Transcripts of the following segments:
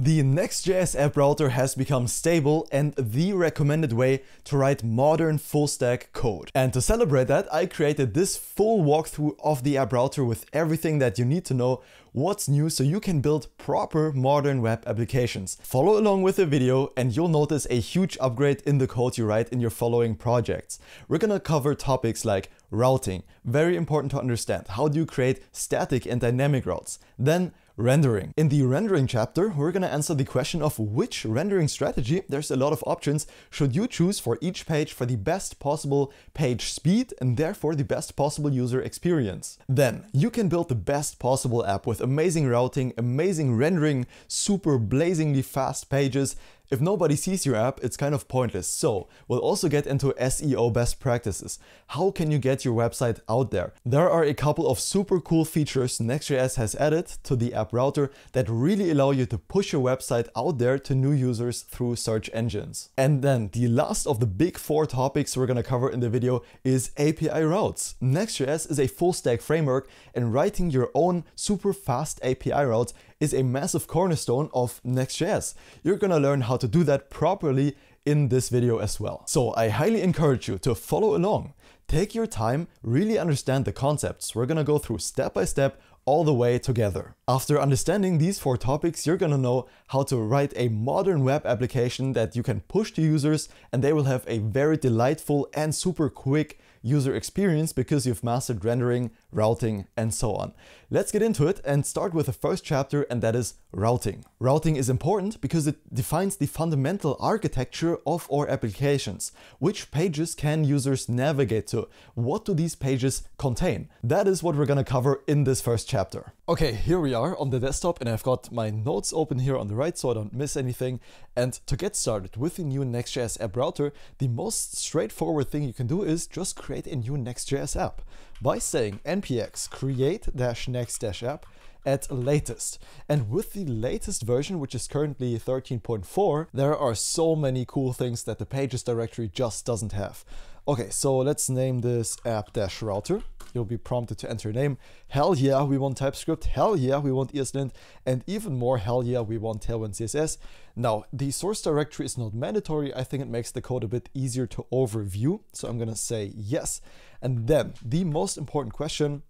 The Next.js app router has become stable and the recommended way to write modern full stack code. And to celebrate that, I created this full walkthrough of the app router with everything that you need to know what's new so you can build proper modern web applications. Follow along with the video and you'll notice a huge upgrade in the code you write in your following projects. We're gonna cover topics like routing, very important to understand. How do you create static and dynamic routes? Then rendering. In the rendering chapter, we're gonna answer the question of which rendering strategy, there's a lot of options, should you choose for each page for the best possible page speed and therefore the best possible user experience. Then, you can build the best possible app with amazing routing, amazing rendering, super blazingly fast pages, if nobody sees your app, it's kind of pointless. So we'll also get into SEO best practices. How can you get your website out there? There are a couple of super cool features Next.js has added to the app router that really allow you to push your website out there to new users through search engines. And then the last of the big four topics we're gonna cover in the video is API routes. Next.js is a full stack framework and writing your own super fast API routes is a massive cornerstone of Next.js. You're gonna learn how to do that properly in this video as well. So I highly encourage you to follow along. Take your time, really understand the concepts. We're gonna go through step by step all the way together. After understanding these four topics, you're gonna know how to write a modern web application that you can push to users and they will have a very delightful and super quick user experience because you've mastered rendering, routing, and so on. Let's get into it and start with the first chapter, and that is routing. Routing is important because it defines the fundamental architecture of our applications. Which pages can users navigate to? What do these pages contain? That is what we're gonna cover in this first chapter. Okay, here we are on the desktop and I've got my notes open here on the right so I don't miss anything. And to get started with the new Next.js app router, the most straightforward thing you can do is just create a new Next.js app by saying npx create-next-app at latest. And with the latest version, which is currently 13.4, there are so many cool things that the pages directory just doesn't have. Okay, so let's name this app-router. You'll be prompted to enter a name. Hell yeah, we want TypeScript. Hell yeah, we want ESLint. And even more hell yeah, we want Tailwind CSS. Now, the source directory is not mandatory. I think it makes the code a bit easier to overview. So I'm gonna say yes. And then the most important question,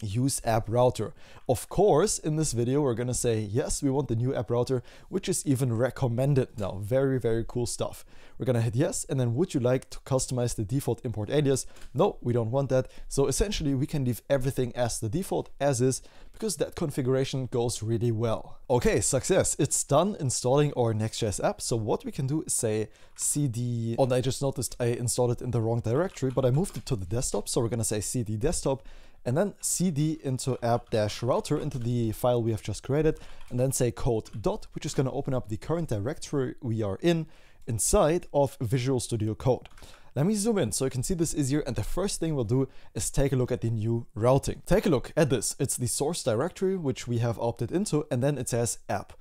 use app router. Of course, in this video, we're gonna say, yes, we want the new app router, which is even recommended now. Very, very cool stuff. We're gonna hit yes, and then would you like to customize the default import alias? No, we don't want that. So essentially, we can leave everything as the default as is, because that configuration goes really well. Okay, success. It's done installing our Next.js app. So what we can do is say cd, oh, I just noticed I installed it in the wrong directory, but I moved it to the desktop. So we're gonna say cd desktop and then cd into app-router into the file we have just created, and then say code dot, which is going to open up the current directory we are in inside of Visual Studio Code. Let me zoom in so you can see this easier and the first thing we'll do is take a look at the new routing. Take a look at this. It's the source directory which we have opted into and then it says app.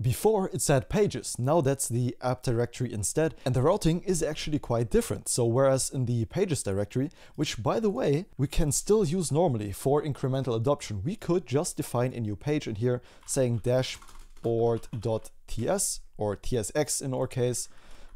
Before it said pages, now that's the app directory instead, and the routing is actually quite different. So whereas in the pages directory, which by the way, we can still use normally for incremental adoption, we could just define a new page in here saying dashboard.ts or tsx in our case,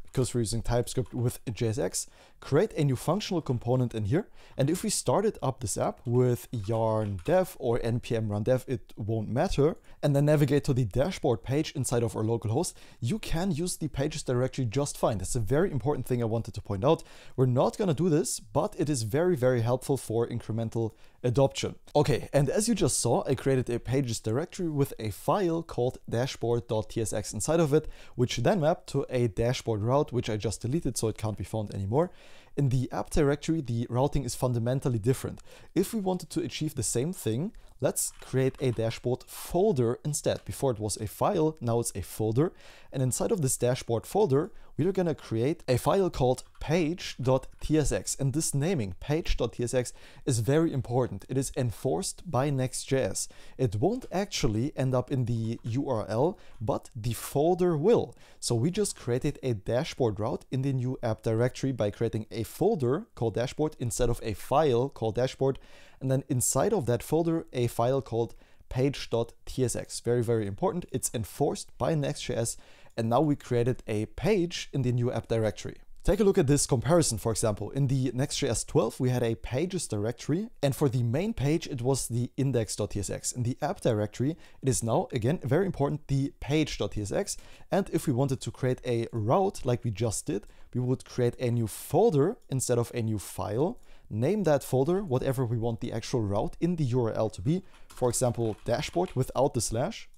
because we're using TypeScript with JSX, create a new functional component in here. And if we started up this app with yarn dev or npm run dev, it won't matter. And then navigate to the dashboard page inside of our localhost, you can use the pages directory just fine. That's a very important thing I wanted to point out. We're not gonna do this, but it is very, very helpful for incremental adoption. Okay, and as you just saw, I created a pages directory with a file called dashboard.tsx inside of it, which then mapped to a dashboard route, which I just deleted so it can't be found anymore. In the app directory, the routing is fundamentally different. If we wanted to achieve the same thing, let's create a dashboard folder instead. Before it was a file, now it's a folder. And inside of this dashboard folder, we are gonna create a file called page.tsx. And this naming, page.tsx, is very important. It is enforced by Next.js. It won't actually end up in the URL, but the folder will. So we just created a dashboard route in the new app directory by creating a folder called dashboard instead of a file called dashboard. And then inside of that folder, a file called page.tsx. Very, very important. It's enforced by Next.js. And now we created a page in the new app directory. Take a look at this comparison, for example. In the Next.js 12, we had a pages directory, and for the main page, it was the index.tsx. In the app directory, it is now, again, very important, the page.tsx. And if we wanted to create a route like we just did, we would create a new folder instead of a new file, name that folder whatever we want the actual route in the URL to be, for example, dashboard without the slash.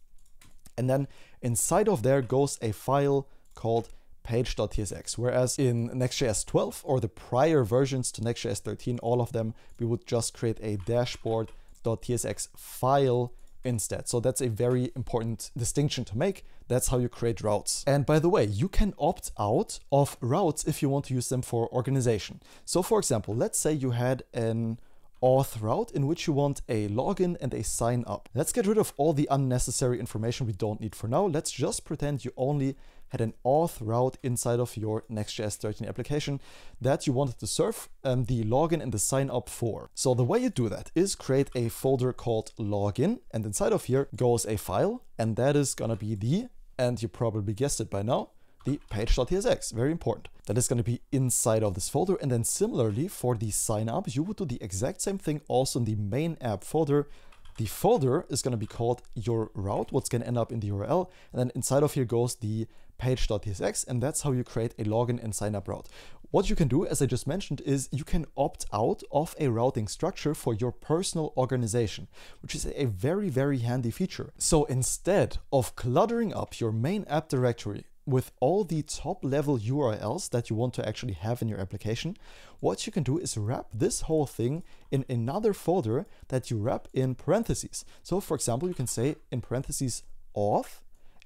And then inside of there goes a file called page.tsx. Whereas in Next.js 12 or the prior versions to Next.js 13, all of them, we would just create a dashboard.tsx file instead. So that's a very important distinction to make. That's how you create routes. And by the way, you can opt out of routes if you want to use them for organization. So for example, let's say you had an auth route in which you want a login and a sign up. Let's get rid of all the unnecessary information we don't need for now. Let's just pretend you only had an auth route inside of your Next.js 13 application that you wanted to serve um, the login and the sign up for. So the way you do that is create a folder called login and inside of here goes a file and that is gonna be the, and you probably guessed it by now, the page.tsx, very important. That is going to be inside of this folder. And then similarly for the sign up, you would do the exact same thing also in the main app folder. The folder is going to be called your route, what's going to end up in the URL. And then inside of here goes the page.tsx, and that's how you create a login and sign up route. What you can do, as I just mentioned, is you can opt out of a routing structure for your personal organization, which is a very, very handy feature. So instead of cluttering up your main app directory with all the top level URLs that you want to actually have in your application, what you can do is wrap this whole thing in another folder that you wrap in parentheses. So for example, you can say in parentheses auth,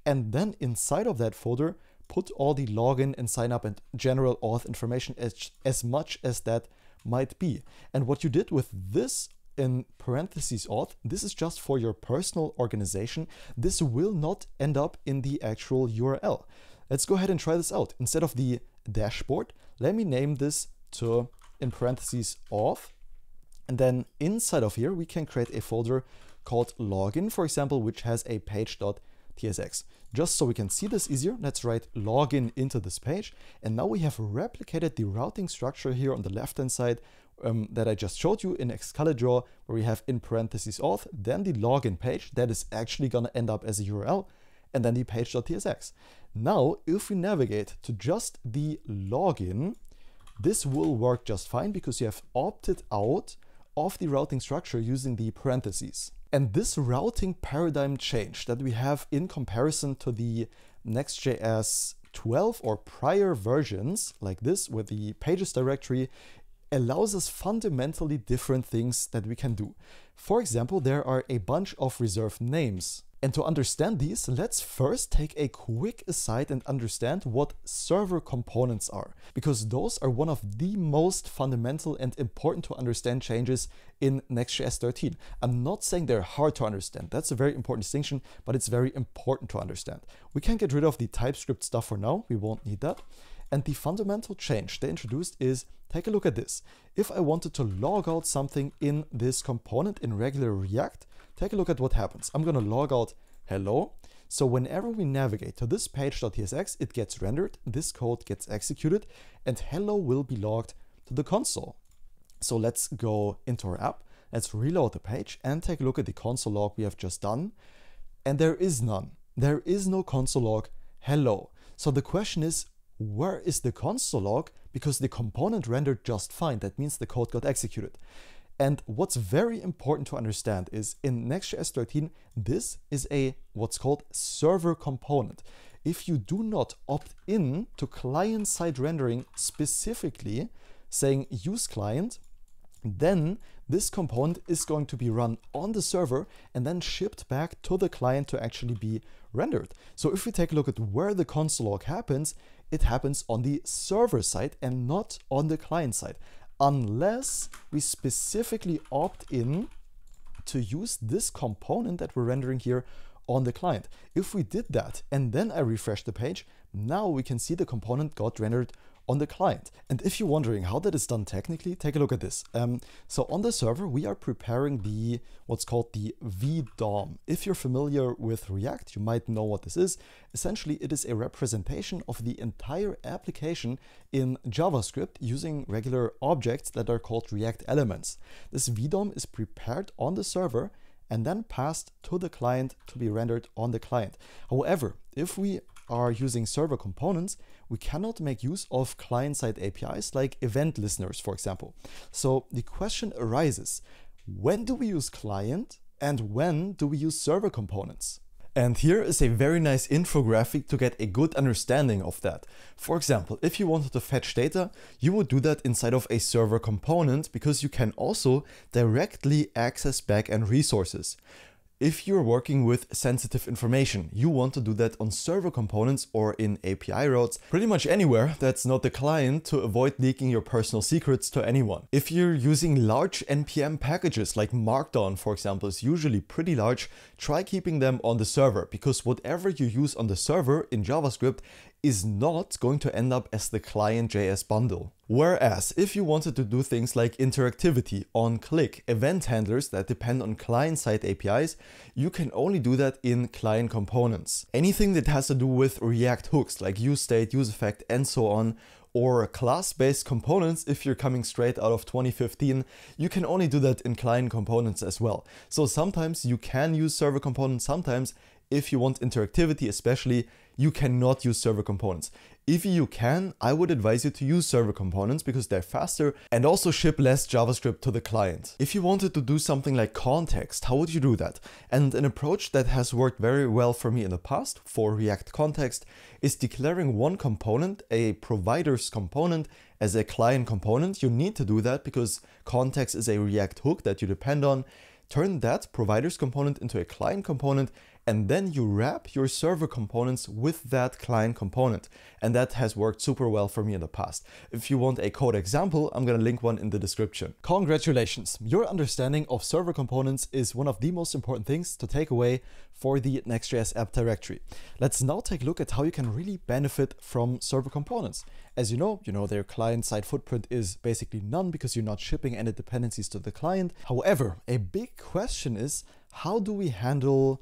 and then inside of that folder, put all the login and sign up and general auth information as, as much as that might be. And what you did with this in parentheses auth, this is just for your personal organization. This will not end up in the actual URL. Let's go ahead and try this out. Instead of the dashboard, let me name this to, in parentheses, auth. And then inside of here, we can create a folder called login, for example, which has a page.tsx. Just so we can see this easier, let's write login into this page. And now we have replicated the routing structure here on the left-hand side um, that I just showed you in Excalidraw, where we have in parentheses auth, then the login page that is actually going to end up as a URL, and then the page.tsx. Now, if we navigate to just the login, this will work just fine because you have opted out of the routing structure using the parentheses. And this routing paradigm change that we have in comparison to the Next.js 12 or prior versions like this with the pages directory allows us fundamentally different things that we can do. For example, there are a bunch of reserved names and to understand these, let's first take a quick aside and understand what server components are, because those are one of the most fundamental and important to understand changes in Next.js 13. I'm not saying they're hard to understand, that's a very important distinction, but it's very important to understand. We can get rid of the TypeScript stuff for now, we won't need that. And the fundamental change they introduced is, take a look at this. If I wanted to log out something in this component in regular React, take a look at what happens. I'm gonna log out hello. So whenever we navigate to this page.tsx, it gets rendered, this code gets executed, and hello will be logged to the console. So let's go into our app, let's reload the page and take a look at the console log we have just done. And there is none. There is no console log hello. So the question is, where is the console log? Because the component rendered just fine. That means the code got executed. And what's very important to understand is in Next.js 13, this is a what's called server component. If you do not opt in to client-side rendering specifically, saying use client, then this component is going to be run on the server and then shipped back to the client to actually be rendered. So if we take a look at where the console log happens, it happens on the server side and not on the client side unless we specifically opt in to use this component that we're rendering here on the client. If we did that and then I refresh the page, now we can see the component got rendered on the client. And if you're wondering how that is done technically, take a look at this. Um, so on the server, we are preparing the what's called the VDOM. If you're familiar with React, you might know what this is. Essentially, it is a representation of the entire application in JavaScript using regular objects that are called React elements. This VDOM is prepared on the server and then passed to the client to be rendered on the client. However, if we are using server components, we cannot make use of client-side APIs like event listeners, for example. So the question arises, when do we use client and when do we use server components? And here is a very nice infographic to get a good understanding of that. For example, if you wanted to fetch data, you would do that inside of a server component because you can also directly access backend resources. If you're working with sensitive information, you want to do that on server components or in API routes, pretty much anywhere that's not the client to avoid leaking your personal secrets to anyone. If you're using large NPM packages like Markdown, for example, is usually pretty large, try keeping them on the server because whatever you use on the server in JavaScript is not going to end up as the client.js bundle. Whereas if you wanted to do things like interactivity, on click, event handlers that depend on client-side APIs, you can only do that in client components. Anything that has to do with React hooks like useState, useEffect and so on, or class-based components if you're coming straight out of 2015, you can only do that in client components as well. So sometimes you can use server components, sometimes if you want interactivity especially, you cannot use server components. If you can, I would advise you to use server components because they're faster and also ship less JavaScript to the client. If you wanted to do something like context, how would you do that? And an approach that has worked very well for me in the past for React context is declaring one component, a provider's component, as a client component. You need to do that because context is a React hook that you depend on. Turn that provider's component into a client component and then you wrap your server components with that client component. And that has worked super well for me in the past. If you want a code example, I'm gonna link one in the description. Congratulations, your understanding of server components is one of the most important things to take away for the Next.js app directory. Let's now take a look at how you can really benefit from server components. As you know, you know their client-side footprint is basically none because you're not shipping any dependencies to the client. However, a big question is how do we handle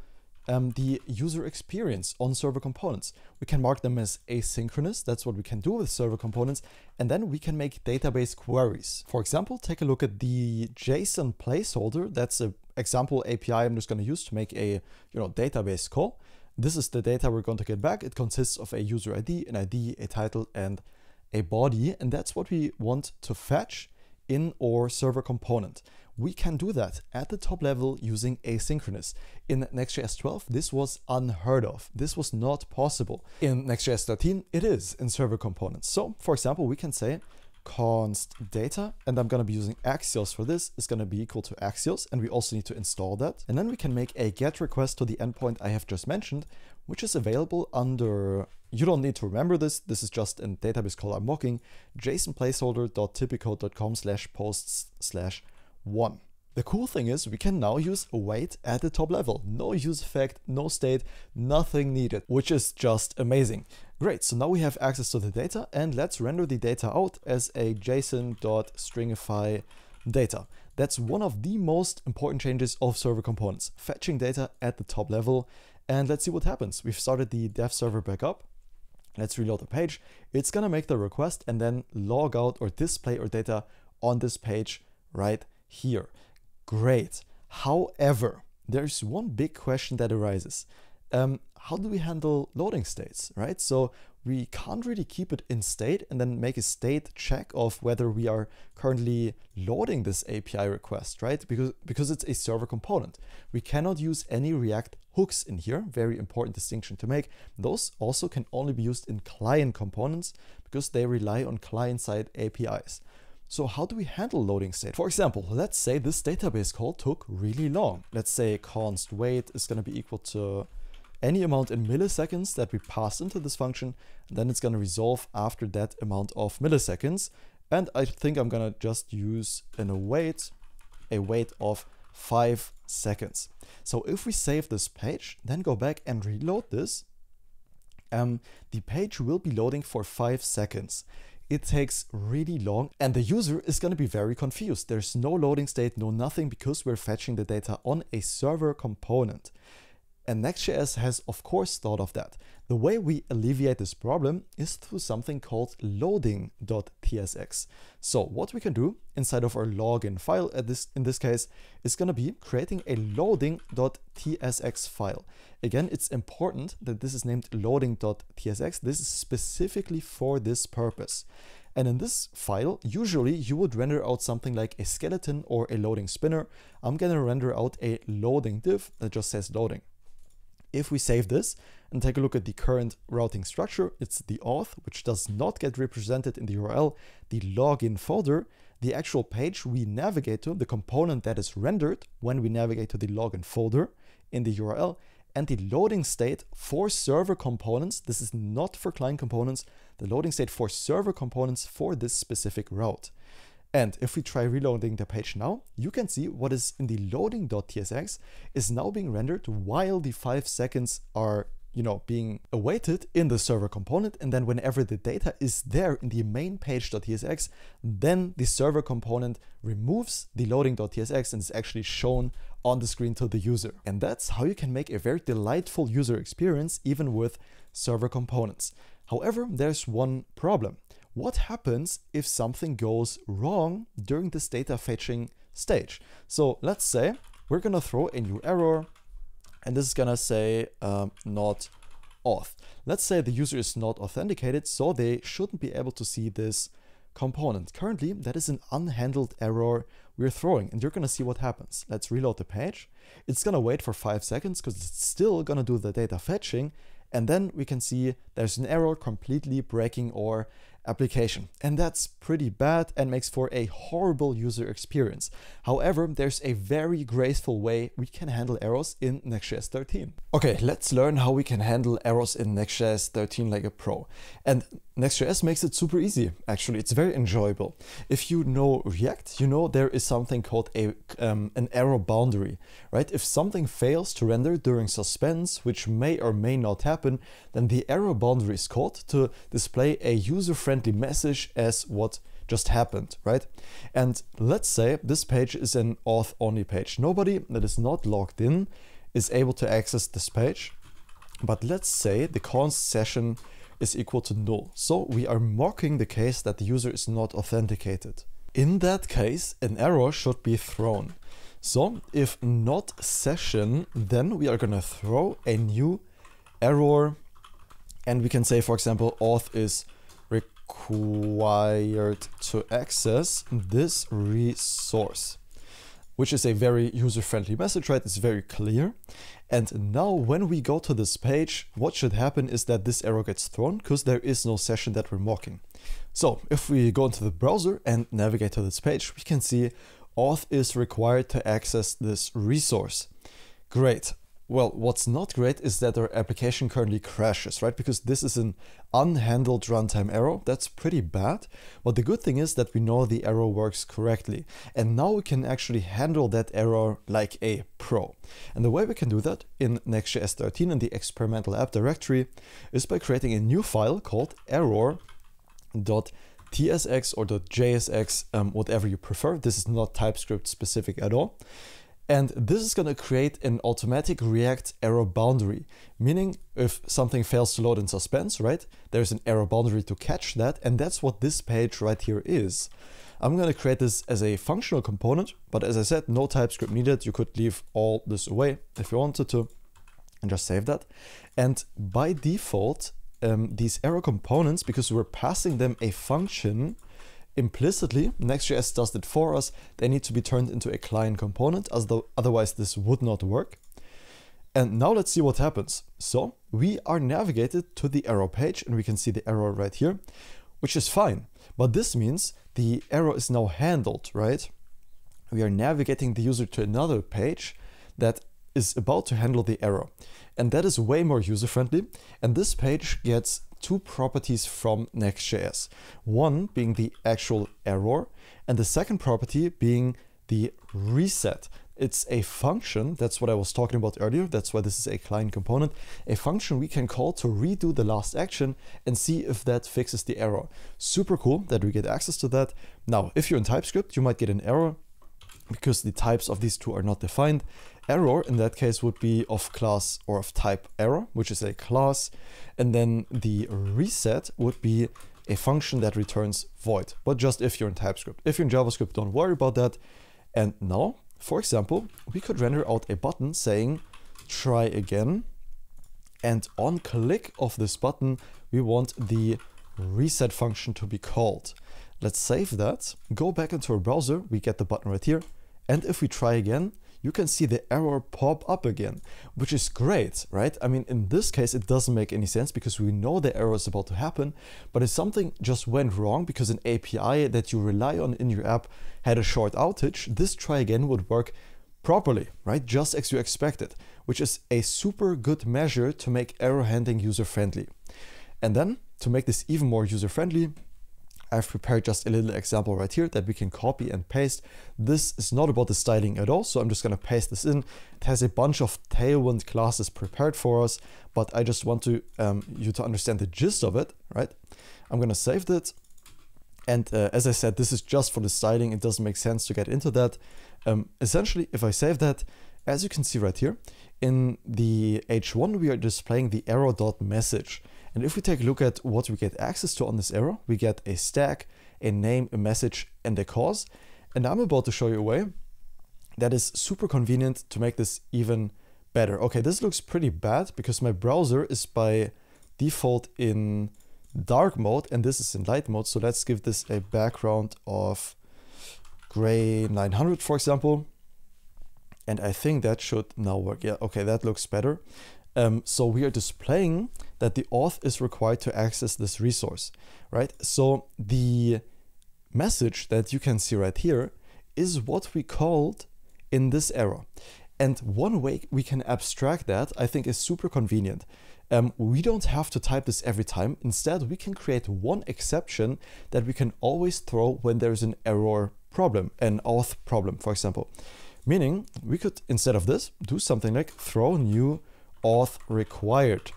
um, the user experience on server components. We can mark them as asynchronous, that's what we can do with server components, and then we can make database queries. For example, take a look at the JSON placeholder, that's an example API I'm just going to use to make a you know database call. This is the data we're going to get back. It consists of a user ID, an ID, a title, and a body, and that's what we want to fetch in our server component. We can do that at the top level using asynchronous. In Next.js 12, this was unheard of. This was not possible. In Next.js 13, it is in server components. So for example, we can say const data, and I'm going to be using Axios for this, is going to be equal to Axios, and we also need to install that. And then we can make a GET request to the endpoint I have just mentioned, which is available under, you don't need to remember this, this is just a database call I'm mocking, JSON placeholder.typicode.com slash posts slash 1. The cool thing is we can now use await at the top level. No use effect, no state, nothing needed, which is just amazing. Great, so now we have access to the data and let's render the data out as a json.stringify data. That's one of the most important changes of server components, fetching data at the top level. And let's see what happens. We've started the dev server back up. Let's reload the page. It's gonna make the request and then log out or display our data on this page right here. Great. However, there's one big question that arises. Um, how do we handle loading states, right? So we can't really keep it in state and then make a state check of whether we are currently loading this API request, right? Because, because it's a server component. We cannot use any React hooks in here, very important distinction to make. Those also can only be used in client components because they rely on client-side APIs. So how do we handle loading state? For example, let's say this database call took really long. Let's say const wait is going to be equal to any amount in milliseconds that we pass into this function. and then it's going to resolve after that amount of milliseconds. And I think I'm going to just use an await, a wait of five seconds. So if we save this page, then go back and reload this, um, the page will be loading for five seconds. It takes really long and the user is going to be very confused. There's no loading state, no nothing because we're fetching the data on a server component. And Next.js has of course thought of that. The way we alleviate this problem is through something called loading.tsx. So what we can do inside of our login file at this in this case is going to be creating a loading.tsx file. Again, it's important that this is named loading.tsx. This is specifically for this purpose. And in this file, usually you would render out something like a skeleton or a loading spinner. I'm going to render out a loading div that just says loading. If we save this and take a look at the current routing structure, it's the auth, which does not get represented in the URL, the login folder, the actual page we navigate to, the component that is rendered when we navigate to the login folder in the URL, and the loading state for server components. This is not for client components, the loading state for server components for this specific route. And if we try reloading the page now, you can see what is in the loading.tsx is now being rendered while the five seconds are you know, being awaited in the server component. And then whenever the data is there in the main page.tsx, then the server component removes the loading.tsx and is actually shown on the screen to the user. And that's how you can make a very delightful user experience even with server components. However, there's one problem what happens if something goes wrong during this data fetching stage. So let's say we're gonna throw a new error and this is gonna say um, not auth. Let's say the user is not authenticated, so they shouldn't be able to see this component. Currently, that is an unhandled error we're throwing, and you're gonna see what happens. Let's reload the page. It's gonna wait for five seconds because it's still gonna do the data fetching, and then we can see there's an error completely breaking our application. And that's pretty bad and makes for a horrible user experience. However, there's a very graceful way we can handle errors in Next.js 13. Okay, let's learn how we can handle errors in Next.js 13 like a pro. And Next.js makes it super easy, actually. It's very enjoyable. If you know React, you know there is something called a um, an error boundary, right? If something fails to render during suspense, which may or may not happen, then the error boundary is called to display a user-friendly friendly message as what just happened, right? And let's say this page is an auth only page. Nobody that is not logged in is able to access this page. But let's say the const session is equal to null. So we are mocking the case that the user is not authenticated. In that case, an error should be thrown. So if not session, then we are gonna throw a new error and we can say, for example, auth is required to access this resource, which is a very user-friendly message, right? It's very clear. And now when we go to this page, what should happen is that this error gets thrown because there is no session that we're mocking. So if we go into the browser and navigate to this page, we can see auth is required to access this resource. Great. Well, what's not great is that our application currently crashes, right? Because this is an unhandled runtime error. That's pretty bad. But the good thing is that we know the error works correctly. And now we can actually handle that error like a pro. And the way we can do that in Next.js 13 in the experimental app directory is by creating a new file called error.tsx or .jsx, um, whatever you prefer. This is not TypeScript specific at all. And this is going to create an automatic React error boundary, meaning if something fails to load in suspense, right, there's an error boundary to catch that. And that's what this page right here is. I'm going to create this as a functional component, but as I said, no TypeScript needed. You could leave all this away if you wanted to and just save that. And by default, um, these error components, because we're passing them a function, implicitly, Next.js does it for us, they need to be turned into a client component, as though otherwise this would not work. And now let's see what happens. So we are navigated to the error page and we can see the error right here, which is fine. But this means the error is now handled, right? We are navigating the user to another page that is about to handle the error. And that is way more user friendly. And this page gets two properties from Next.js. One being the actual error, and the second property being the reset. it's a function. That's what I was talking about earlier. That's why this is a client component. A function we can call to redo the last action and see if that fixes the error. Super cool that we get access to that. Now, if you're in TypeScript, you might get an error because the types of these two are not defined. Error in that case would be of class or of type error, which is a class. And then the reset would be a function that returns void, but just if you're in TypeScript. If you're in JavaScript, don't worry about that. And now for example, we could render out a button saying try again. And on click of this button, we want the reset function to be called. Let's save that, go back into our browser, we get the button right here. And if we try again, you can see the error pop up again, which is great, right? I mean, in this case, it doesn't make any sense because we know the error is about to happen, but if something just went wrong because an API that you rely on in your app had a short outage, this try again would work properly, right? Just as you expected, which is a super good measure to make error handling user friendly. And then to make this even more user friendly, I've prepared just a little example right here that we can copy and paste. This is not about the styling at all, so I'm just gonna paste this in. It has a bunch of Tailwind classes prepared for us, but I just want to um, you to understand the gist of it, right? I'm gonna save that. And uh, as I said, this is just for the styling. It doesn't make sense to get into that. Um, essentially, if I save that, as you can see right here, in the H1, we are displaying the error.message. And if we take a look at what we get access to on this error, we get a stack, a name, a message, and a cause. And I'm about to show you a way that is super convenient to make this even better. Okay, this looks pretty bad because my browser is by default in dark mode and this is in light mode. So let's give this a background of gray 900, for example. And I think that should now work. Yeah, okay, that looks better. Um, so we are displaying that the auth is required to access this resource, right? So the message that you can see right here is what we called in this error. And one way we can abstract that, I think is super convenient. Um, we don't have to type this every time. Instead, we can create one exception that we can always throw when there's an error problem, an auth problem, for example. Meaning, we could, instead of this, do something like throw new auth required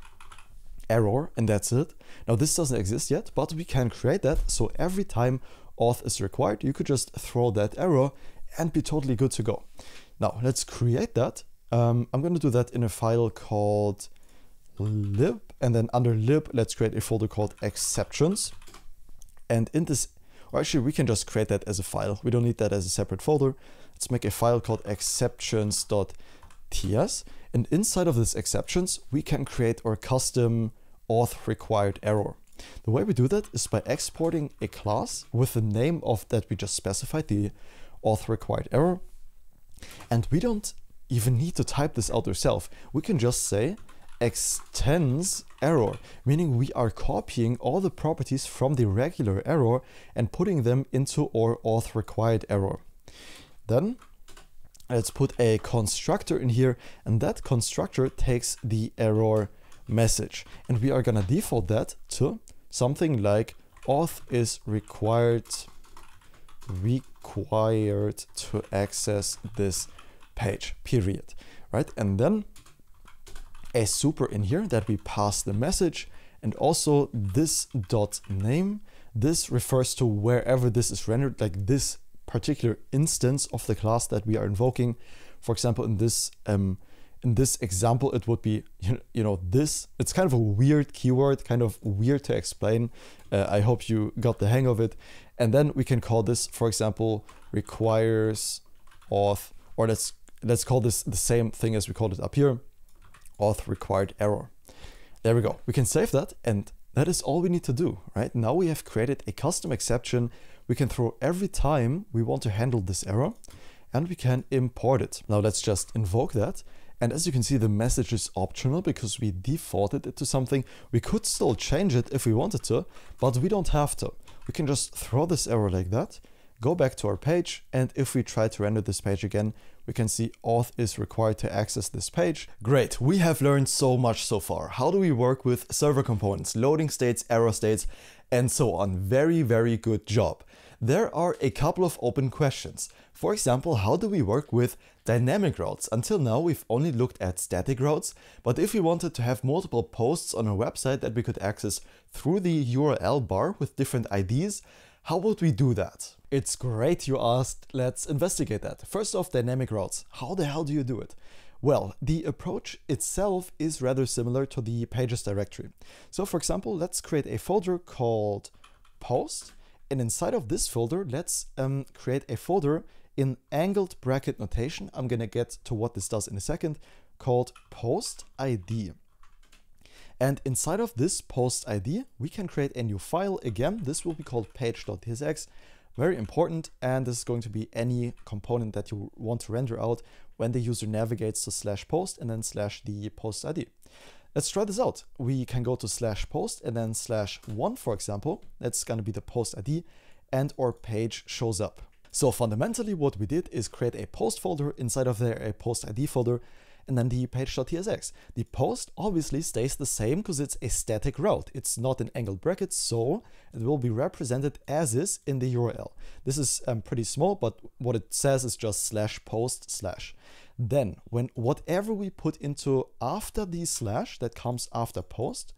error and that's it. Now this doesn't exist yet, but we can create that. So every time auth is required, you could just throw that error and be totally good to go. Now let's create that. Um, I'm going to do that in a file called lib and then under lib, let's create a folder called exceptions. And in this, or actually we can just create that as a file. We don't need that as a separate folder. Let's make a file called exceptions.ts and inside of this exceptions, we can create our custom auth required error. The way we do that is by exporting a class with the name of that we just specified, the auth required error. And we don't even need to type this out ourselves. We can just say extends error, meaning we are copying all the properties from the regular error and putting them into our auth required error. Then let's put a constructor in here and that constructor takes the error message. And we are gonna default that to something like auth is required required to access this page period right? And then a super in here that we pass the message and also this dot name. This refers to wherever this is rendered like this particular instance of the class that we are invoking. For example, in this um, in this example, it would be you know this. It's kind of a weird keyword, kind of weird to explain. Uh, I hope you got the hang of it. And then we can call this, for example, requires auth, or let's let's call this the same thing as we called it up here, auth required error. There we go. We can save that and that is all we need to do, right? Now we have created a custom exception we can throw every time we want to handle this error and we can import it. Now let's just invoke that. And as you can see, the message is optional because we defaulted it to something. We could still change it if we wanted to, but we don't have to. We can just throw this error like that, go back to our page, and if we try to render this page again, we can see auth is required to access this page. Great, we have learned so much so far. How do we work with server components, loading states, error states, and so on. Very, very good job. There are a couple of open questions. For example, how do we work with dynamic routes? Until now, we've only looked at static routes, but if we wanted to have multiple posts on a website that we could access through the URL bar with different IDs, how would we do that? It's great you asked, let's investigate that. First off, dynamic routes. How the hell do you do it? Well, the approach itself is rather similar to the pages directory. So for example, let's create a folder called post. And inside of this folder, let's um, create a folder in angled bracket notation. I'm gonna get to what this does in a second, called post ID. And inside of this post ID, we can create a new file. Again, this will be called page.tsx. Very important. And this is going to be any component that you want to render out when the user navigates to slash post and then slash the post ID. Let's try this out. We can go to slash post and then slash one, for example. That's going to be the post ID and our page shows up. So fundamentally what we did is create a post folder, inside of there a post ID folder, and then the page.tsx. The post obviously stays the same because it's a static route. It's not in angled brackets, so it will be represented as is in the URL. This is um, pretty small, but what it says is just slash post slash. Then when whatever we put into after the slash that comes after post,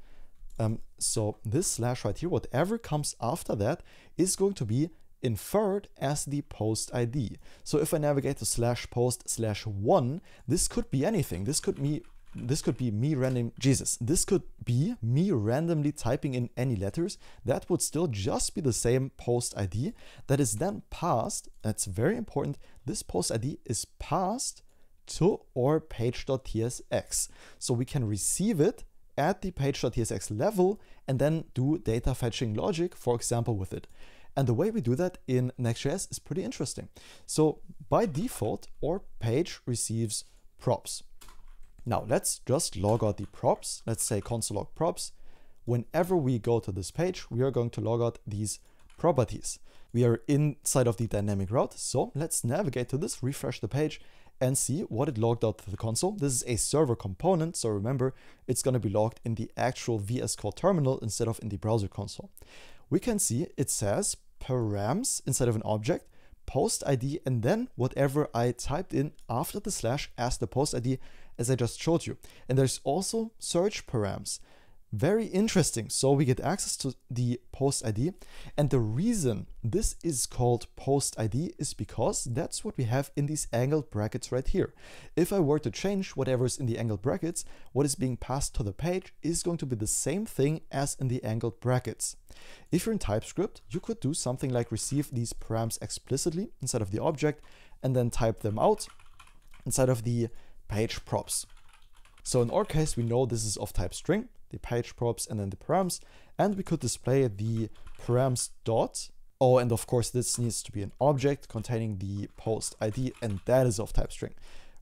um, so this slash right here, whatever comes after that is going to be inferred as the post ID. So if I navigate to slash post slash one, this could be anything. This could be this could be me random Jesus. This could be me randomly typing in any letters. That would still just be the same post ID that is then passed. That's very important. This post ID is passed to our page.tsx. So we can receive it at the page.tsx level and then do data fetching logic, for example, with it. And the way we do that in Next.js is pretty interesting. So by default, our page receives props. Now let's just log out the props. Let's say console log props. Whenever we go to this page, we are going to log out these properties. We are inside of the dynamic route. So let's navigate to this, refresh the page and see what it logged out to the console. This is a server component. So remember, it's going to be logged in the actual VS Code terminal instead of in the browser console we can see it says params instead of an object, post ID, and then whatever I typed in after the slash as the post ID as I just showed you. And there's also search params. Very interesting. So we get access to the post ID. And the reason this is called post ID is because that's what we have in these angled brackets right here. If I were to change whatever's in the angled brackets, what is being passed to the page is going to be the same thing as in the angled brackets. If you're in TypeScript, you could do something like receive these params explicitly inside of the object and then type them out inside of the page props. So in our case, we know this is of type string the page props, and then the params. And we could display the params dot. Oh, and of course, this needs to be an object containing the post ID, and that is of type string.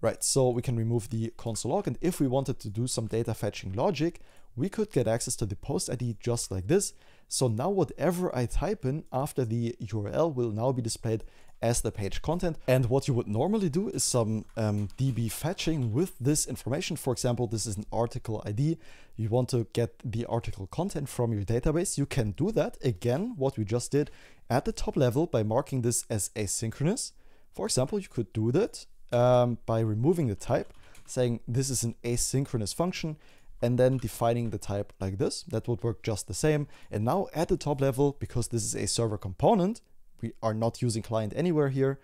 Right, so we can remove the console log, and if we wanted to do some data fetching logic, we could get access to the post ID just like this. So now whatever I type in after the URL will now be displayed as the page content. And what you would normally do is some um, DB fetching with this information. For example, this is an article ID. You want to get the article content from your database. You can do that again, what we just did at the top level by marking this as asynchronous. For example, you could do that um, by removing the type, saying this is an asynchronous function and then defining the type like this. That would work just the same. And now at the top level, because this is a server component, we are not using client anywhere here,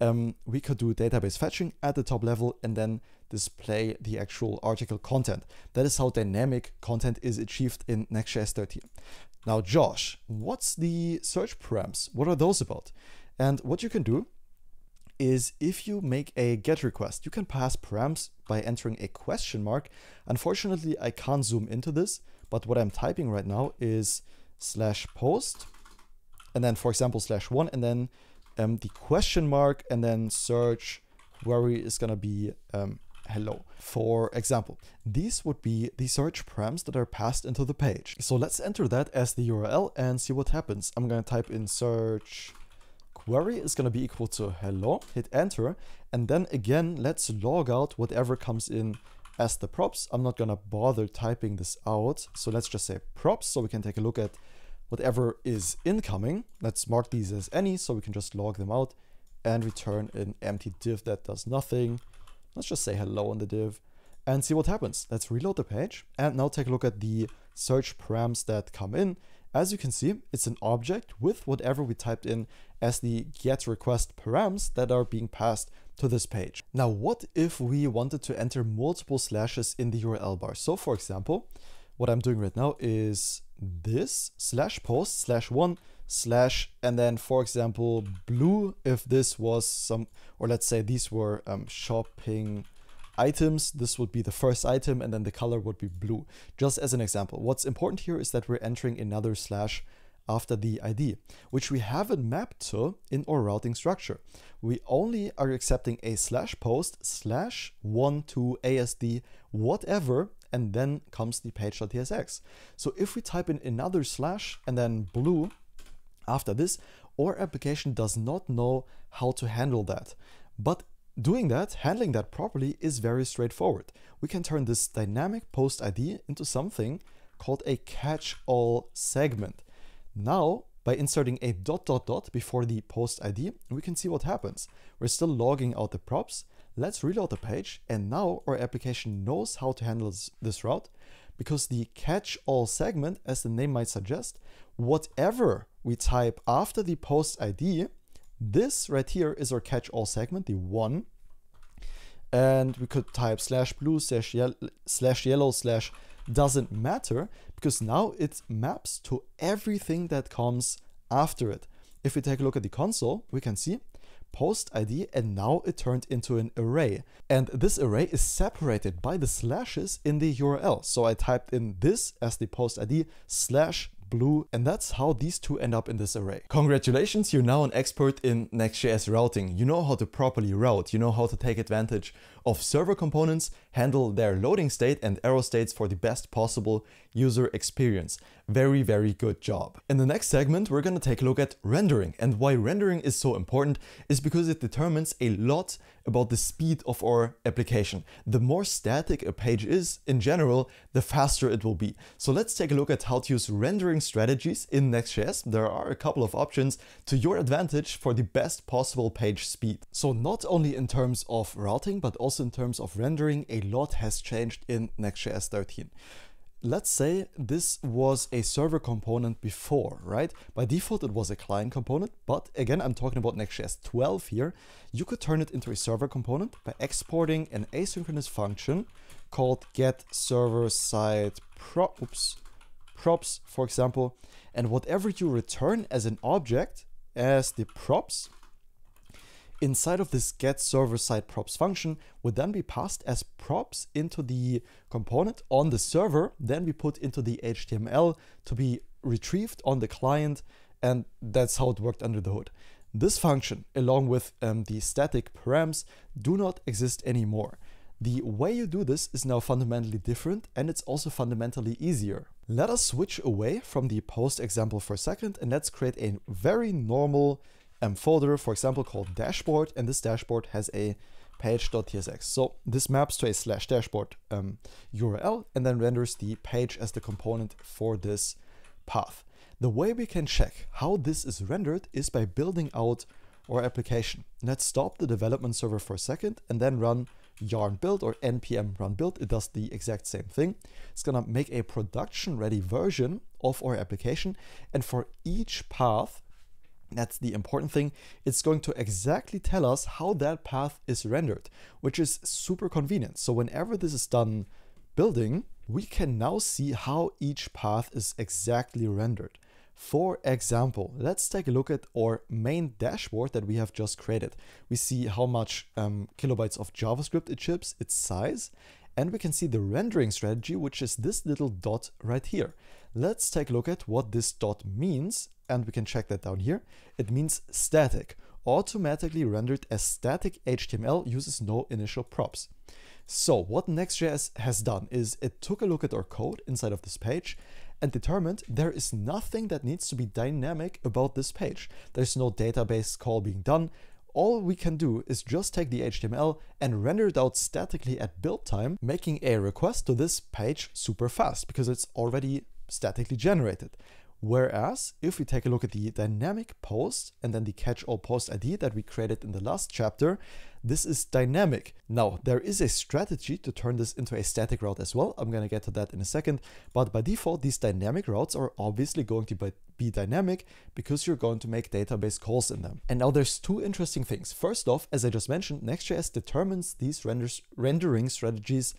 um, we could do database fetching at the top level and then display the actual article content. That is how dynamic content is achieved in Next.js 13. Now, Josh, what's the search params? What are those about? And what you can do is if you make a GET request, you can pass params by entering a question mark. Unfortunately, I can't zoom into this, but what I'm typing right now is slash post and then for example slash one and then um, the question mark and then search query is gonna be um, hello. For example, these would be the search params that are passed into the page. So let's enter that as the URL and see what happens. I'm gonna type in search query is gonna be equal to hello, hit enter, and then again, let's log out whatever comes in as the props. I'm not gonna bother typing this out. So let's just say props so we can take a look at whatever is incoming. Let's mark these as any so we can just log them out and return an empty div that does nothing. Let's just say hello in the div and see what happens. Let's reload the page and now take a look at the search params that come in. As you can see, it's an object with whatever we typed in as the get request params that are being passed to this page. Now, what if we wanted to enter multiple slashes in the URL bar? So for example, what I'm doing right now is this slash post slash one slash and then for example blue if this was some or let's say these were um, shopping items this would be the first item and then the color would be blue just as an example what's important here is that we're entering another slash after the ID, which we haven't mapped to in our routing structure. We only are accepting a slash post slash one to ASD whatever and then comes the page.tsx. So if we type in another slash and then blue after this, our application does not know how to handle that. But doing that, handling that properly is very straightforward. We can turn this dynamic post ID into something called a catch-all segment. Now, by inserting a dot dot dot before the post ID, we can see what happens. We're still logging out the props. Let's reload the page and now our application knows how to handle this route because the catch all segment, as the name might suggest, whatever we type after the post ID, this right here is our catch all segment, the one. And we could type slash blue slash, ye slash yellow slash doesn't matter because now it maps to everything that comes after it. If we take a look at the console, we can see post ID and now it turned into an array. And this array is separated by the slashes in the URL. So I typed in this as the post ID slash blue, and that's how these two end up in this array. Congratulations, you're now an expert in Next.js routing. You know how to properly route, you know how to take advantage of server components, handle their loading state and error states for the best possible user experience. Very, very good job. In the next segment, we're gonna take a look at rendering. And why rendering is so important is because it determines a lot about the speed of our application. The more static a page is in general, the faster it will be. So let's take a look at how to use rendering strategies in Next.js. There are a couple of options to your advantage for the best possible page speed. So not only in terms of routing, but also in terms of rendering, a lot has changed in Next.js 13 let's say this was a server component before, right? By default, it was a client component, but again, I'm talking about Next.js 12 here. You could turn it into a server component by exporting an asynchronous function called get server side prop, oops, props, for example, and whatever you return as an object as the props inside of this get server side props function would then be passed as props into the component on the server, then be put into the HTML to be retrieved on the client, and that's how it worked under the hood. This function, along with um, the static params, do not exist anymore. The way you do this is now fundamentally different and it's also fundamentally easier. Let us switch away from the post example for a second and let's create a very normal um, folder, for example, called dashboard, and this dashboard has a page.tsx. So this maps to a slash dashboard um, URL and then renders the page as the component for this path. The way we can check how this is rendered is by building out our application. Let's stop the development server for a second and then run yarn build or npm run build. It does the exact same thing. It's gonna make a production ready version of our application. And for each path, that's the important thing. It's going to exactly tell us how that path is rendered, which is super convenient. So whenever this is done building, we can now see how each path is exactly rendered. For example, let's take a look at our main dashboard that we have just created. We see how much um, kilobytes of JavaScript it ships, its size, and we can see the rendering strategy, which is this little dot right here. Let's take a look at what this dot means and we can check that down here. It means static. Automatically rendered as static HTML uses no initial props. So what Next.js has done is it took a look at our code inside of this page and determined there is nothing that needs to be dynamic about this page. There's no database call being done. All we can do is just take the HTML and render it out statically at build time, making a request to this page super fast because it's already statically generated. Whereas if we take a look at the dynamic post and then the catch all post ID that we created in the last chapter, this is dynamic. Now, there is a strategy to turn this into a static route as well. I'm going to get to that in a second. But by default, these dynamic routes are obviously going to be dynamic because you're going to make database calls in them. And now there's two interesting things. First off, as I just mentioned, Next.js determines these rendering strategies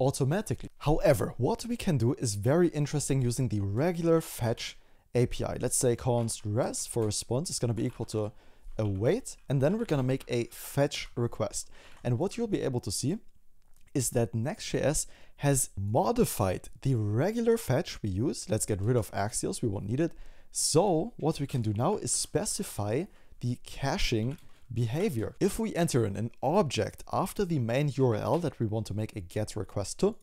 automatically. However, what we can do is very interesting using the regular fetch API. Let's say const res for response is going to be equal to await, and then we're going to make a fetch request. And what you'll be able to see is that Next.js has modified the regular fetch we use. Let's get rid of Axios, we won't need it. So what we can do now is specify the caching behavior. If we enter in an object after the main URL that we want to make a GET request to,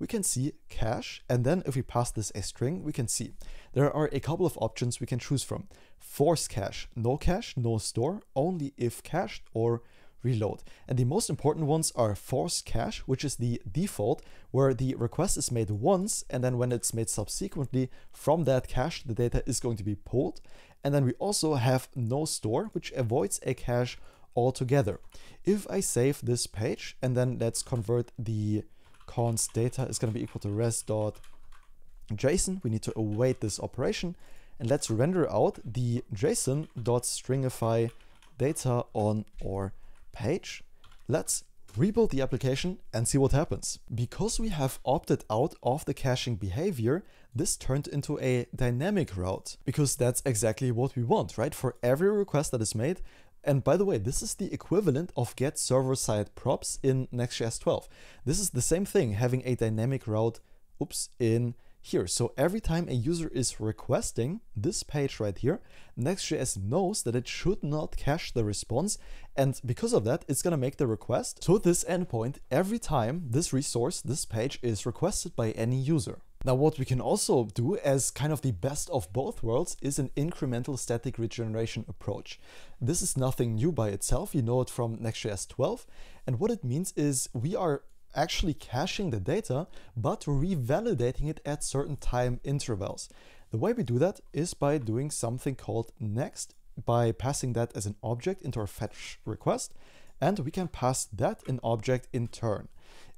we can see cache, and then if we pass this a string, we can see there are a couple of options we can choose from. Force cache, no cache, no store, only if cached, or reload. And the most important ones are force cache, which is the default, where the request is made once, and then when it's made subsequently from that cache, the data is going to be pulled. And then we also have no store, which avoids a cache altogether. If I save this page, and then let's convert the const data is going to be equal to res.json. We need to await this operation. And let's render out the json.stringify data on our page. Let's rebuild the application and see what happens. Because we have opted out of the caching behavior, this turned into a dynamic route because that's exactly what we want, right? For every request that is made, and by the way, this is the equivalent of get server side props in Next.js 12. This is the same thing, having a dynamic route, oops, in here. So every time a user is requesting this page right here, Next.js knows that it should not cache the response. And because of that, it's going to make the request to this endpoint every time this resource, this page is requested by any user. Now what we can also do as kind of the best of both worlds is an incremental static regeneration approach. This is nothing new by itself, you know it from Next.js 12, and what it means is we are actually caching the data, but revalidating it at certain time intervals. The way we do that is by doing something called next, by passing that as an object into our fetch request, and we can pass that an object in turn.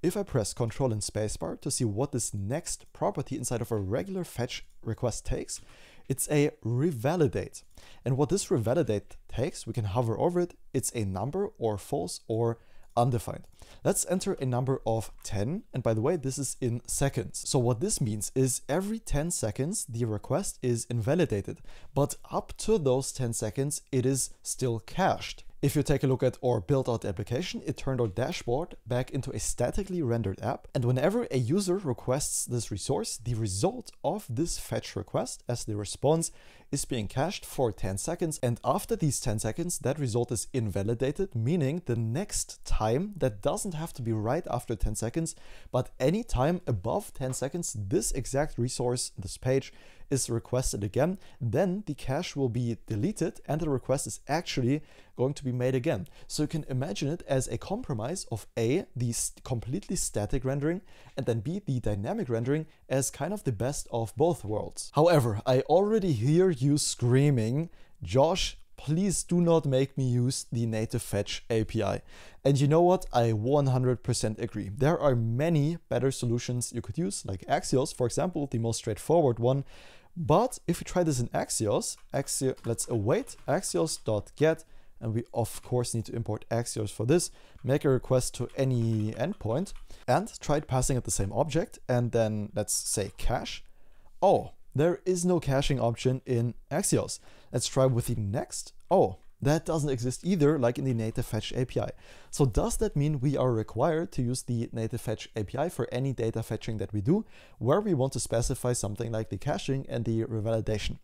If I press Ctrl and spacebar to see what this next property inside of a regular fetch request takes, it's a revalidate. And what this revalidate takes, we can hover over it, it's a number or false or undefined. Let's enter a number of 10. And by the way, this is in seconds. So what this means is every 10 seconds, the request is invalidated. But up to those 10 seconds, it is still cached. If you take a look at our build out application, it turned our dashboard back into a statically rendered app. And whenever a user requests this resource, the result of this fetch request as the response is being cached for 10 seconds. And after these 10 seconds, that result is invalidated, meaning the next time that doesn't have to be right after 10 seconds, but any time above 10 seconds, this exact resource, this page is requested again, then the cache will be deleted and the request is actually going to be made again. So you can imagine it as a compromise of A, the completely static rendering, and then B, the dynamic rendering as kind of the best of both worlds. However, I already hear you screaming, Josh, please do not make me use the native fetch API. And you know what? I 100% agree. There are many better solutions you could use, like Axios, for example, the most straightforward one, but if we try this in Axios, Axios let's await axios.get, and we of course need to import Axios for this, make a request to any endpoint, and try passing it the same object, and then let's say cache. Oh, there is no caching option in Axios. Let's try with the next. Oh, that doesn't exist either, like in the native fetch API. So does that mean we are required to use the native fetch API for any data fetching that we do, where we want to specify something like the caching and the revalidation?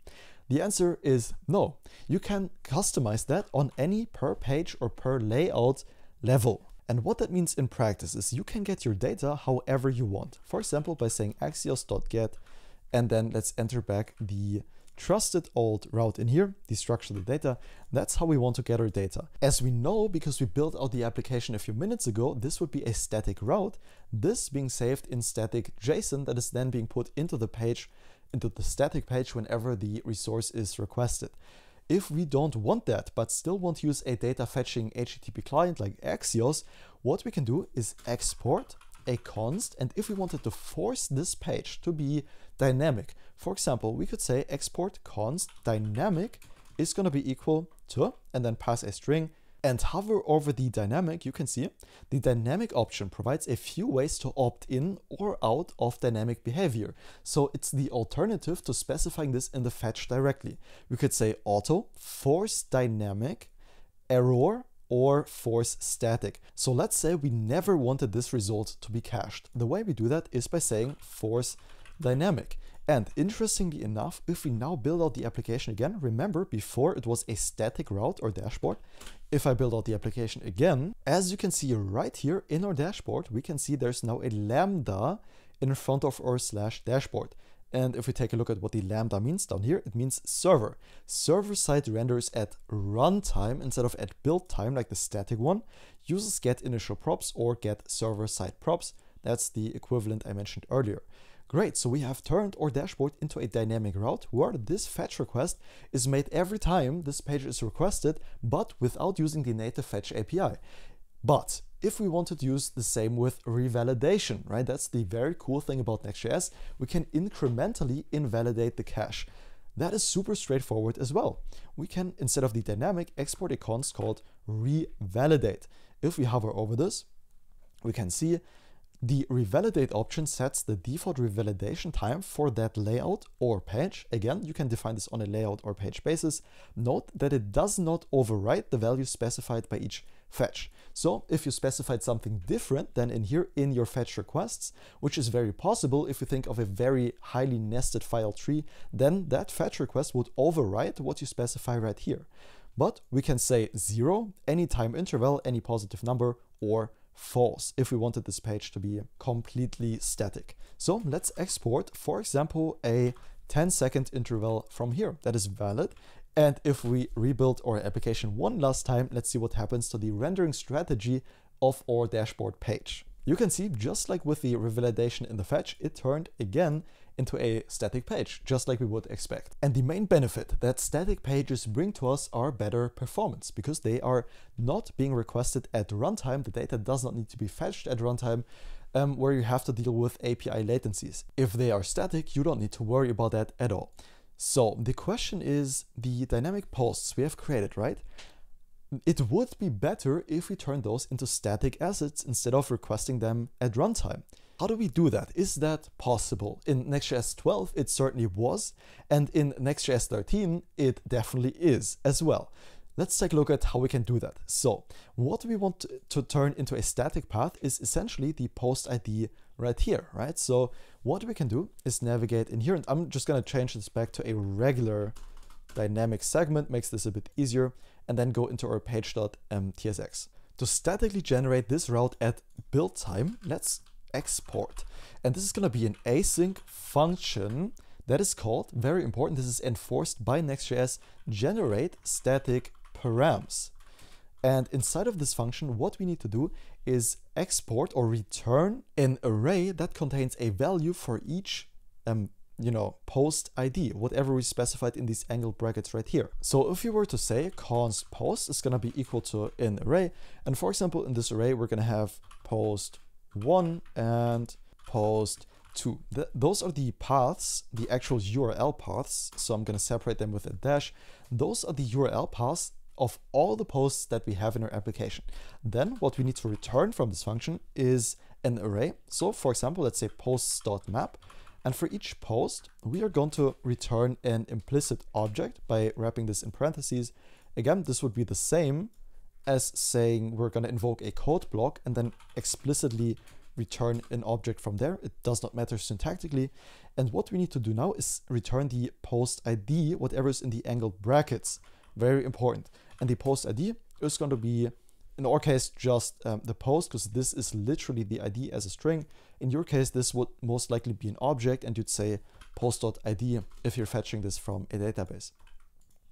The answer is no. You can customize that on any per page or per layout level. And what that means in practice is you can get your data however you want. For example, by saying axios.get and then let's enter back the trusted old route in here, destructure the data. That's how we want to gather data. As we know, because we built out the application a few minutes ago, this would be a static route. This being saved in static JSON that is then being put into the page, into the static page whenever the resource is requested. If we don't want that, but still want to use a data fetching HTTP client like Axios, what we can do is export a const. And if we wanted to force this page to be dynamic, for example, we could say export const dynamic is going to be equal to, and then pass a string and hover over the dynamic, you can see the dynamic option provides a few ways to opt in or out of dynamic behavior. So it's the alternative to specifying this in the fetch directly. We could say auto, force dynamic, error, or force static. So let's say we never wanted this result to be cached. The way we do that is by saying force dynamic. And interestingly enough, if we now build out the application again, remember before it was a static route or dashboard. If I build out the application again, as you can see right here in our dashboard, we can see there's now a lambda in front of our slash dashboard. And if we take a look at what the lambda means down here, it means server. Server-side renders at runtime instead of at build time like the static one. Uses get initial props or get server-side props. That's the equivalent I mentioned earlier. Great, so we have turned our dashboard into a dynamic route where this fetch request is made every time this page is requested, but without using the native fetch API. But if we wanted to use the same with revalidation, right? That's the very cool thing about Next.js. We can incrementally invalidate the cache. That is super straightforward as well. We can, instead of the dynamic, export a const called revalidate. If we hover over this, we can see the revalidate option sets the default revalidation time for that layout or page. Again, you can define this on a layout or page basis. Note that it does not overwrite the value specified by each fetch. So if you specified something different than in here in your fetch requests, which is very possible if you think of a very highly nested file tree, then that fetch request would overwrite what you specify right here. But we can say zero, any time interval, any positive number, or false if we wanted this page to be completely static. So let's export, for example, a 10 second interval from here that is valid. And if we rebuild our application one last time, let's see what happens to the rendering strategy of our dashboard page. You can see, just like with the revalidation in the fetch, it turned again into a static page, just like we would expect. And the main benefit that static pages bring to us are better performance because they are not being requested at runtime. The data does not need to be fetched at runtime. Um, where you have to deal with API latencies. If they are static, you don't need to worry about that at all. So the question is the dynamic posts we have created, right? It would be better if we turn those into static assets instead of requesting them at runtime. How do we do that? Is that possible? In Next.js 12, it certainly was, and in Next.js 13, it definitely is as well. Let's take a look at how we can do that. So what we want to turn into a static path is essentially the post ID right here, right? So what we can do is navigate in here, and I'm just gonna change this back to a regular dynamic segment, makes this a bit easier, and then go into our page.tsx. To statically generate this route at build time, let's export. And this is going to be an async function that is called, very important, this is enforced by Next.js, generate static params. And inside of this function, what we need to do is export or return an array that contains a value for each um, you know, post ID, whatever we specified in these angle brackets right here. So if you were to say const post is gonna be equal to an array, and for example, in this array, we're gonna have post 1 and post 2. Th those are the paths, the actual URL paths. So I'm to separate them with a dash. Those are the URL paths of all the posts that we have in our application. Then what we need to return from this function is an array. So for example, let's say posts.map. And for each post, we are going to return an implicit object by wrapping this in parentheses. Again, this would be the same as saying we're going to invoke a code block and then explicitly return an object from there. It does not matter syntactically. And what we need to do now is return the post ID, whatever is in the angled brackets. Very important. And the post ID is going to be, in our case, just um, the post, because this is literally the ID as a string. In your case, this would most likely be an object, and you'd say post.id if you're fetching this from a database.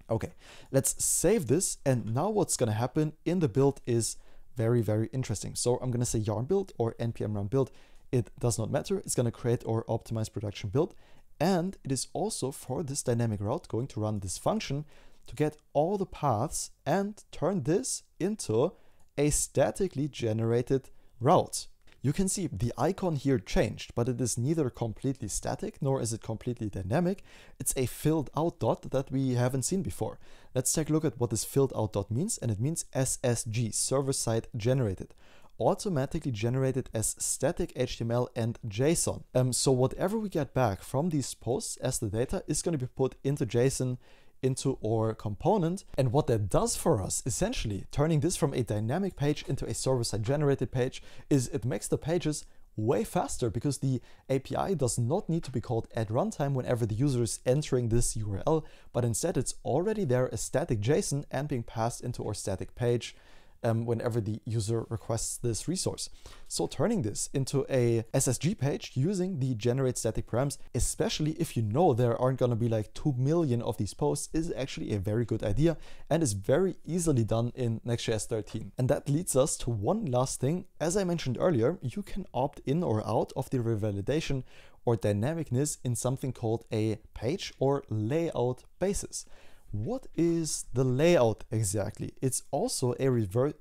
Okay, let's save this. And now what's going to happen in the build is very, very interesting. So I'm going to say yarn build or npm run build. It does not matter. It's going to create or optimize production build. And it is also for this dynamic route going to run this function to get all the paths and turn this into a statically generated route. You can see the icon here changed, but it is neither completely static nor is it completely dynamic. It's a filled out dot that we haven't seen before. Let's take a look at what this filled out dot means, and it means SSG, server-side generated automatically generated as static HTML and JSON. Um, so whatever we get back from these posts as the data is going to be put into JSON into our component. And what that does for us, essentially turning this from a dynamic page into a server-side generated page, is it makes the pages way faster because the API does not need to be called at runtime whenever the user is entering this URL, but instead it's already there as static JSON and being passed into our static page um, whenever the user requests this resource. So turning this into a SSG page using the generate static params, especially if you know there aren't going to be like 2 million of these posts, is actually a very good idea and is very easily done in Next.js 13. And that leads us to one last thing. As I mentioned earlier, you can opt in or out of the revalidation or dynamicness in something called a page or layout basis. What is the layout exactly? It's also a,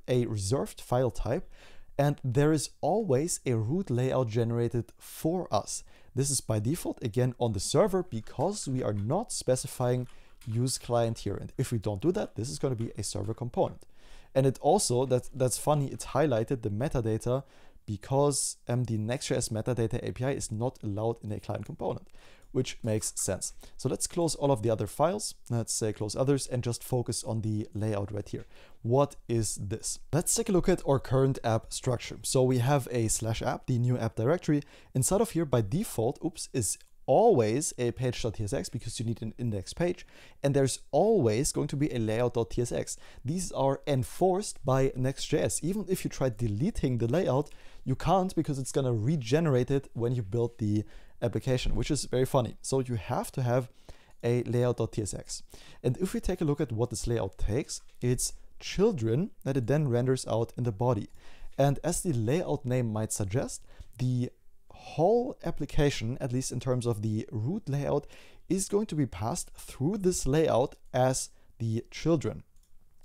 a reserved file type and there is always a root layout generated for us. This is by default again on the server because we are not specifying use client here. And if we don't do that, this is going to be a server component. And it also, that, that's funny, it's highlighted the metadata because um, the Next.js metadata API is not allowed in a client component which makes sense. So let's close all of the other files. Let's say close others and just focus on the layout right here. What is this? Let's take a look at our current app structure. So we have a slash app, the new app directory. Inside of here by default, oops, is always a page.tsx because you need an index page and there's always going to be a layout.tsx. These are enforced by Next.js. Even if you try deleting the layout, you can't because it's going to regenerate it when you build the application, which is very funny. So you have to have a layout.tsx. And if we take a look at what this layout takes, it's children that it then renders out in the body. And as the layout name might suggest, the whole application, at least in terms of the root layout, is going to be passed through this layout as the children.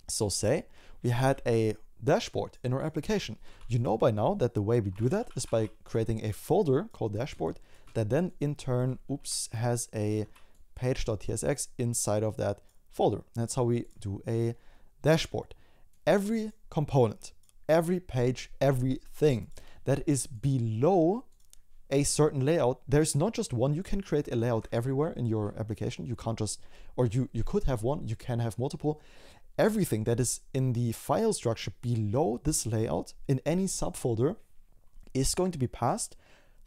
So say we had a dashboard in our application. You know by now that the way we do that is by creating a folder called dashboard that then in turn, oops, has a page.tsx inside of that folder. That's how we do a dashboard. Every component, every page, everything that is below a certain layout, there's not just one. You can create a layout everywhere in your application. You can't just, or you, you could have one, you can have multiple. Everything that is in the file structure below this layout in any subfolder is going to be passed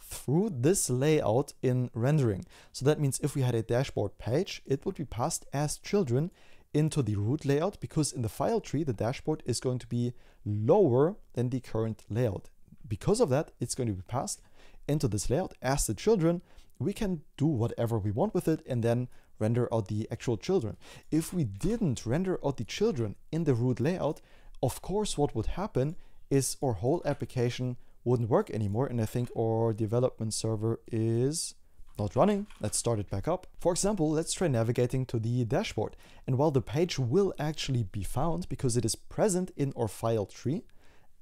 through this layout in rendering. So that means if we had a dashboard page, it would be passed as children into the root layout because in the file tree, the dashboard is going to be lower than the current layout. Because of that, it's going to be passed into this layout as the children. We can do whatever we want with it and then render out the actual children. If we didn't render out the children in the root layout, of course, what would happen is our whole application wouldn't work anymore. And I think our development server is not running. Let's start it back up. For example, let's try navigating to the dashboard. And while the page will actually be found because it is present in our file tree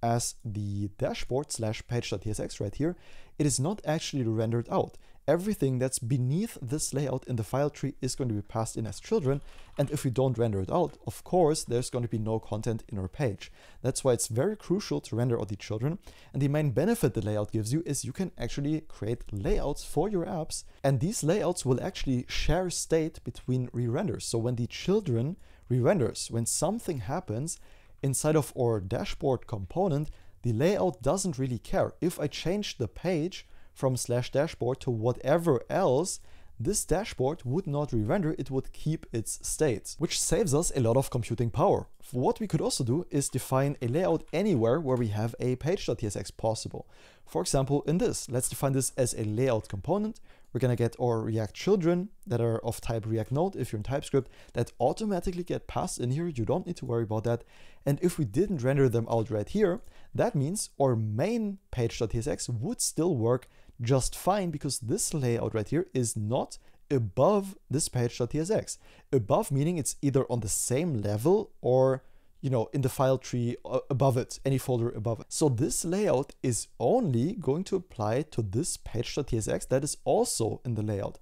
as the dashboard slash page.tsx right here, it is not actually rendered out everything that's beneath this layout in the file tree is going to be passed in as children. And if we don't render it out, of course, there's going to be no content in our page. That's why it's very crucial to render out the children. And the main benefit the layout gives you is you can actually create layouts for your apps. And these layouts will actually share state between re-renders. So when the children re-renders, when something happens inside of our dashboard component, the layout doesn't really care. If I change the page, from slash dashboard to whatever else, this dashboard would not re-render, it would keep its state, which saves us a lot of computing power. What we could also do is define a layout anywhere where we have a page.tsx possible. For example, in this, let's define this as a layout component, we're gonna get our React children that are of type React Node if you're in TypeScript that automatically get passed in here. You don't need to worry about that. And if we didn't render them out right here, that means our main page.tsx would still work just fine because this layout right here is not above this page.tsx. Above meaning it's either on the same level or you know, in the file tree above it, any folder above it. So this layout is only going to apply to this page.tsx that is also in the layout.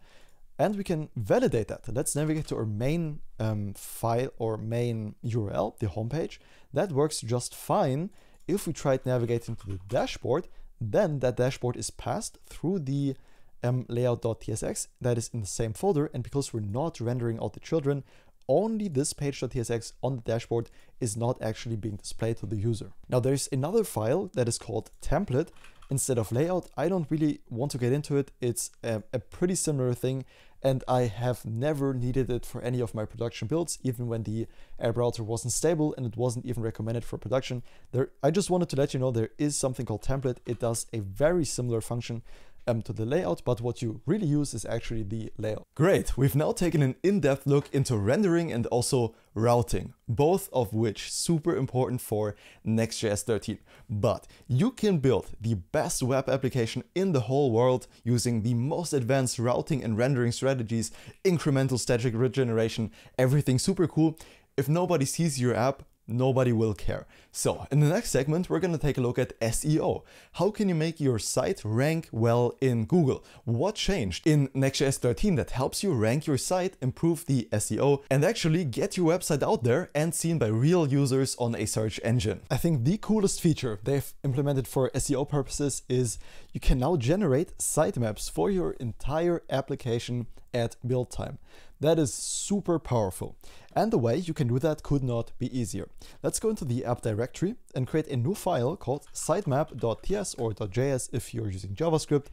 And we can validate that. Let's navigate to our main um, file or main URL, the homepage. That works just fine. If we try navigating to the dashboard, then that dashboard is passed through the um, layout.tsx that is in the same folder. And because we're not rendering out the children, only this page.tsx on the dashboard is not actually being displayed to the user. Now there's another file that is called template instead of layout. I don't really want to get into it. It's a, a pretty similar thing and I have never needed it for any of my production builds, even when the app router wasn't stable and it wasn't even recommended for production. There, I just wanted to let you know there is something called template. It does a very similar function um, to the layout, but what you really use is actually the layout. Great, we've now taken an in-depth look into rendering and also routing, both of which super important for Next.js 13. But you can build the best web application in the whole world using the most advanced routing and rendering strategies, incremental static regeneration, everything super cool. If nobody sees your app, nobody will care. So in the next segment, we're going to take a look at SEO. How can you make your site rank well in Google? What changed in Next.js 13 that helps you rank your site, improve the SEO, and actually get your website out there and seen by real users on a search engine? I think the coolest feature they've implemented for SEO purposes is you can now generate sitemaps for your entire application at build time. That is super powerful. And the way you can do that could not be easier. Let's go into the app directory and create a new file called sitemap.ts or .js if you're using JavaScript.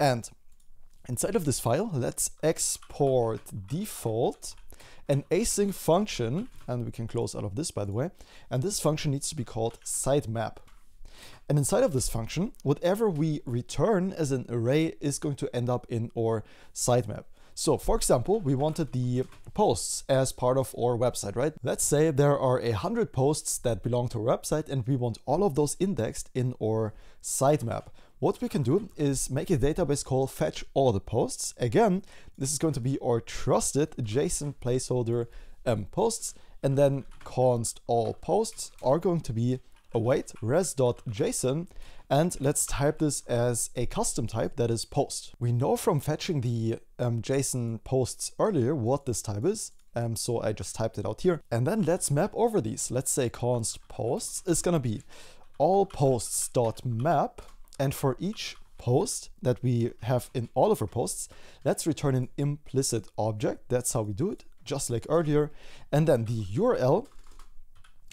And inside of this file, let's export default an async function, and we can close out of this by the way, and this function needs to be called sitemap. And inside of this function, whatever we return as an array is going to end up in our sitemap. So for example, we wanted the posts as part of our website, right? Let's say there are a hundred posts that belong to our website and we want all of those indexed in our sitemap. What we can do is make a database call fetch all the posts. Again, this is going to be our trusted JSON placeholder um, posts and then const all posts are going to be await res.json and let's type this as a custom type that is post. We know from fetching the um, JSON posts earlier what this type is. Um, so I just typed it out here. And then let's map over these. Let's say const posts is gonna be all posts dot map. And for each post that we have in all of our posts, let's return an implicit object. That's how we do it, just like earlier. And then the URL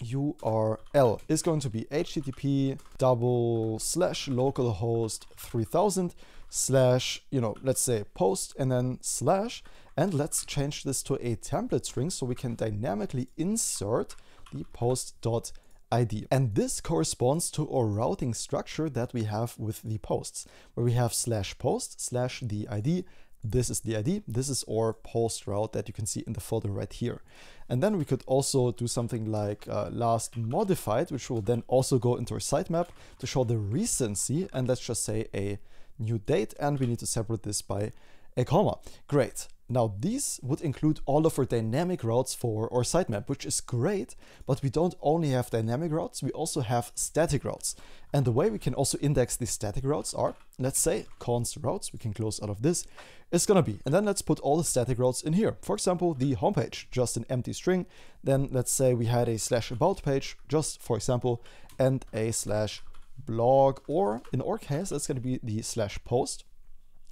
URL is going to be http double slash localhost 3000 slash, you know, let's say post and then slash, and let's change this to a template string so we can dynamically insert the post.id. And this corresponds to our routing structure that we have with the posts, where we have slash post slash the ID this is the ID. This is our post route that you can see in the folder right here. And then we could also do something like uh, last modified, which will then also go into our sitemap to show the recency. And let's just say a new date. And we need to separate this by a comma. Great. Now these would include all of our dynamic routes for our sitemap, which is great, but we don't only have dynamic routes, we also have static routes. And the way we can also index these static routes are, let's say const routes, we can close out of this, is gonna be, and then let's put all the static routes in here. For example, the homepage, just an empty string. Then let's say we had a slash about page, just for example, and a slash blog, or in our case, that's gonna be the slash post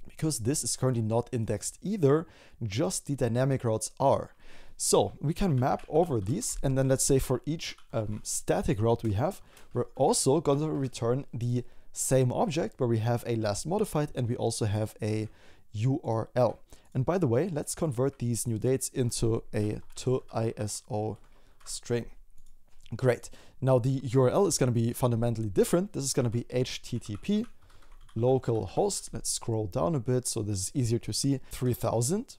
because this is currently not indexed either, just the dynamic routes are. So we can map over these and then let's say for each um, static route we have, we're also going to return the same object where we have a last modified and we also have a URL. And by the way, let's convert these new dates into a to ISO string. Great. Now the URL is going to be fundamentally different. This is going to be http local host. Let's scroll down a bit so this is easier to see. 3000.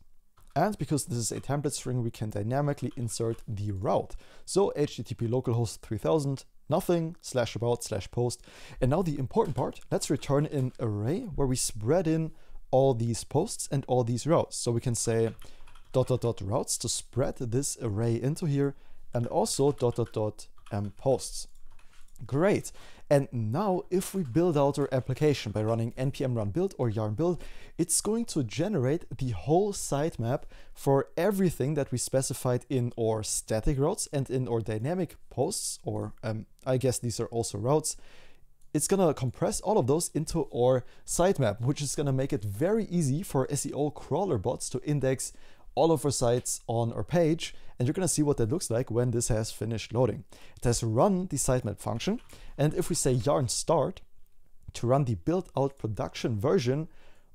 And because this is a template string, we can dynamically insert the route. So HTTP localhost 3000, nothing, slash about, slash post. And now the important part, let's return an array where we spread in all these posts and all these routes. So we can say dot dot dot routes to spread this array into here and also dot dot dot um, posts. Great. And now if we build out our application by running npm run build or yarn build, it's going to generate the whole sitemap for everything that we specified in our static routes and in our dynamic posts, or um, I guess these are also routes. It's gonna compress all of those into our sitemap, which is gonna make it very easy for SEO crawler bots to index all of our sites on our page and you're going to see what that looks like when this has finished loading. It has run the sitemap function and if we say yarn start to run the build out production version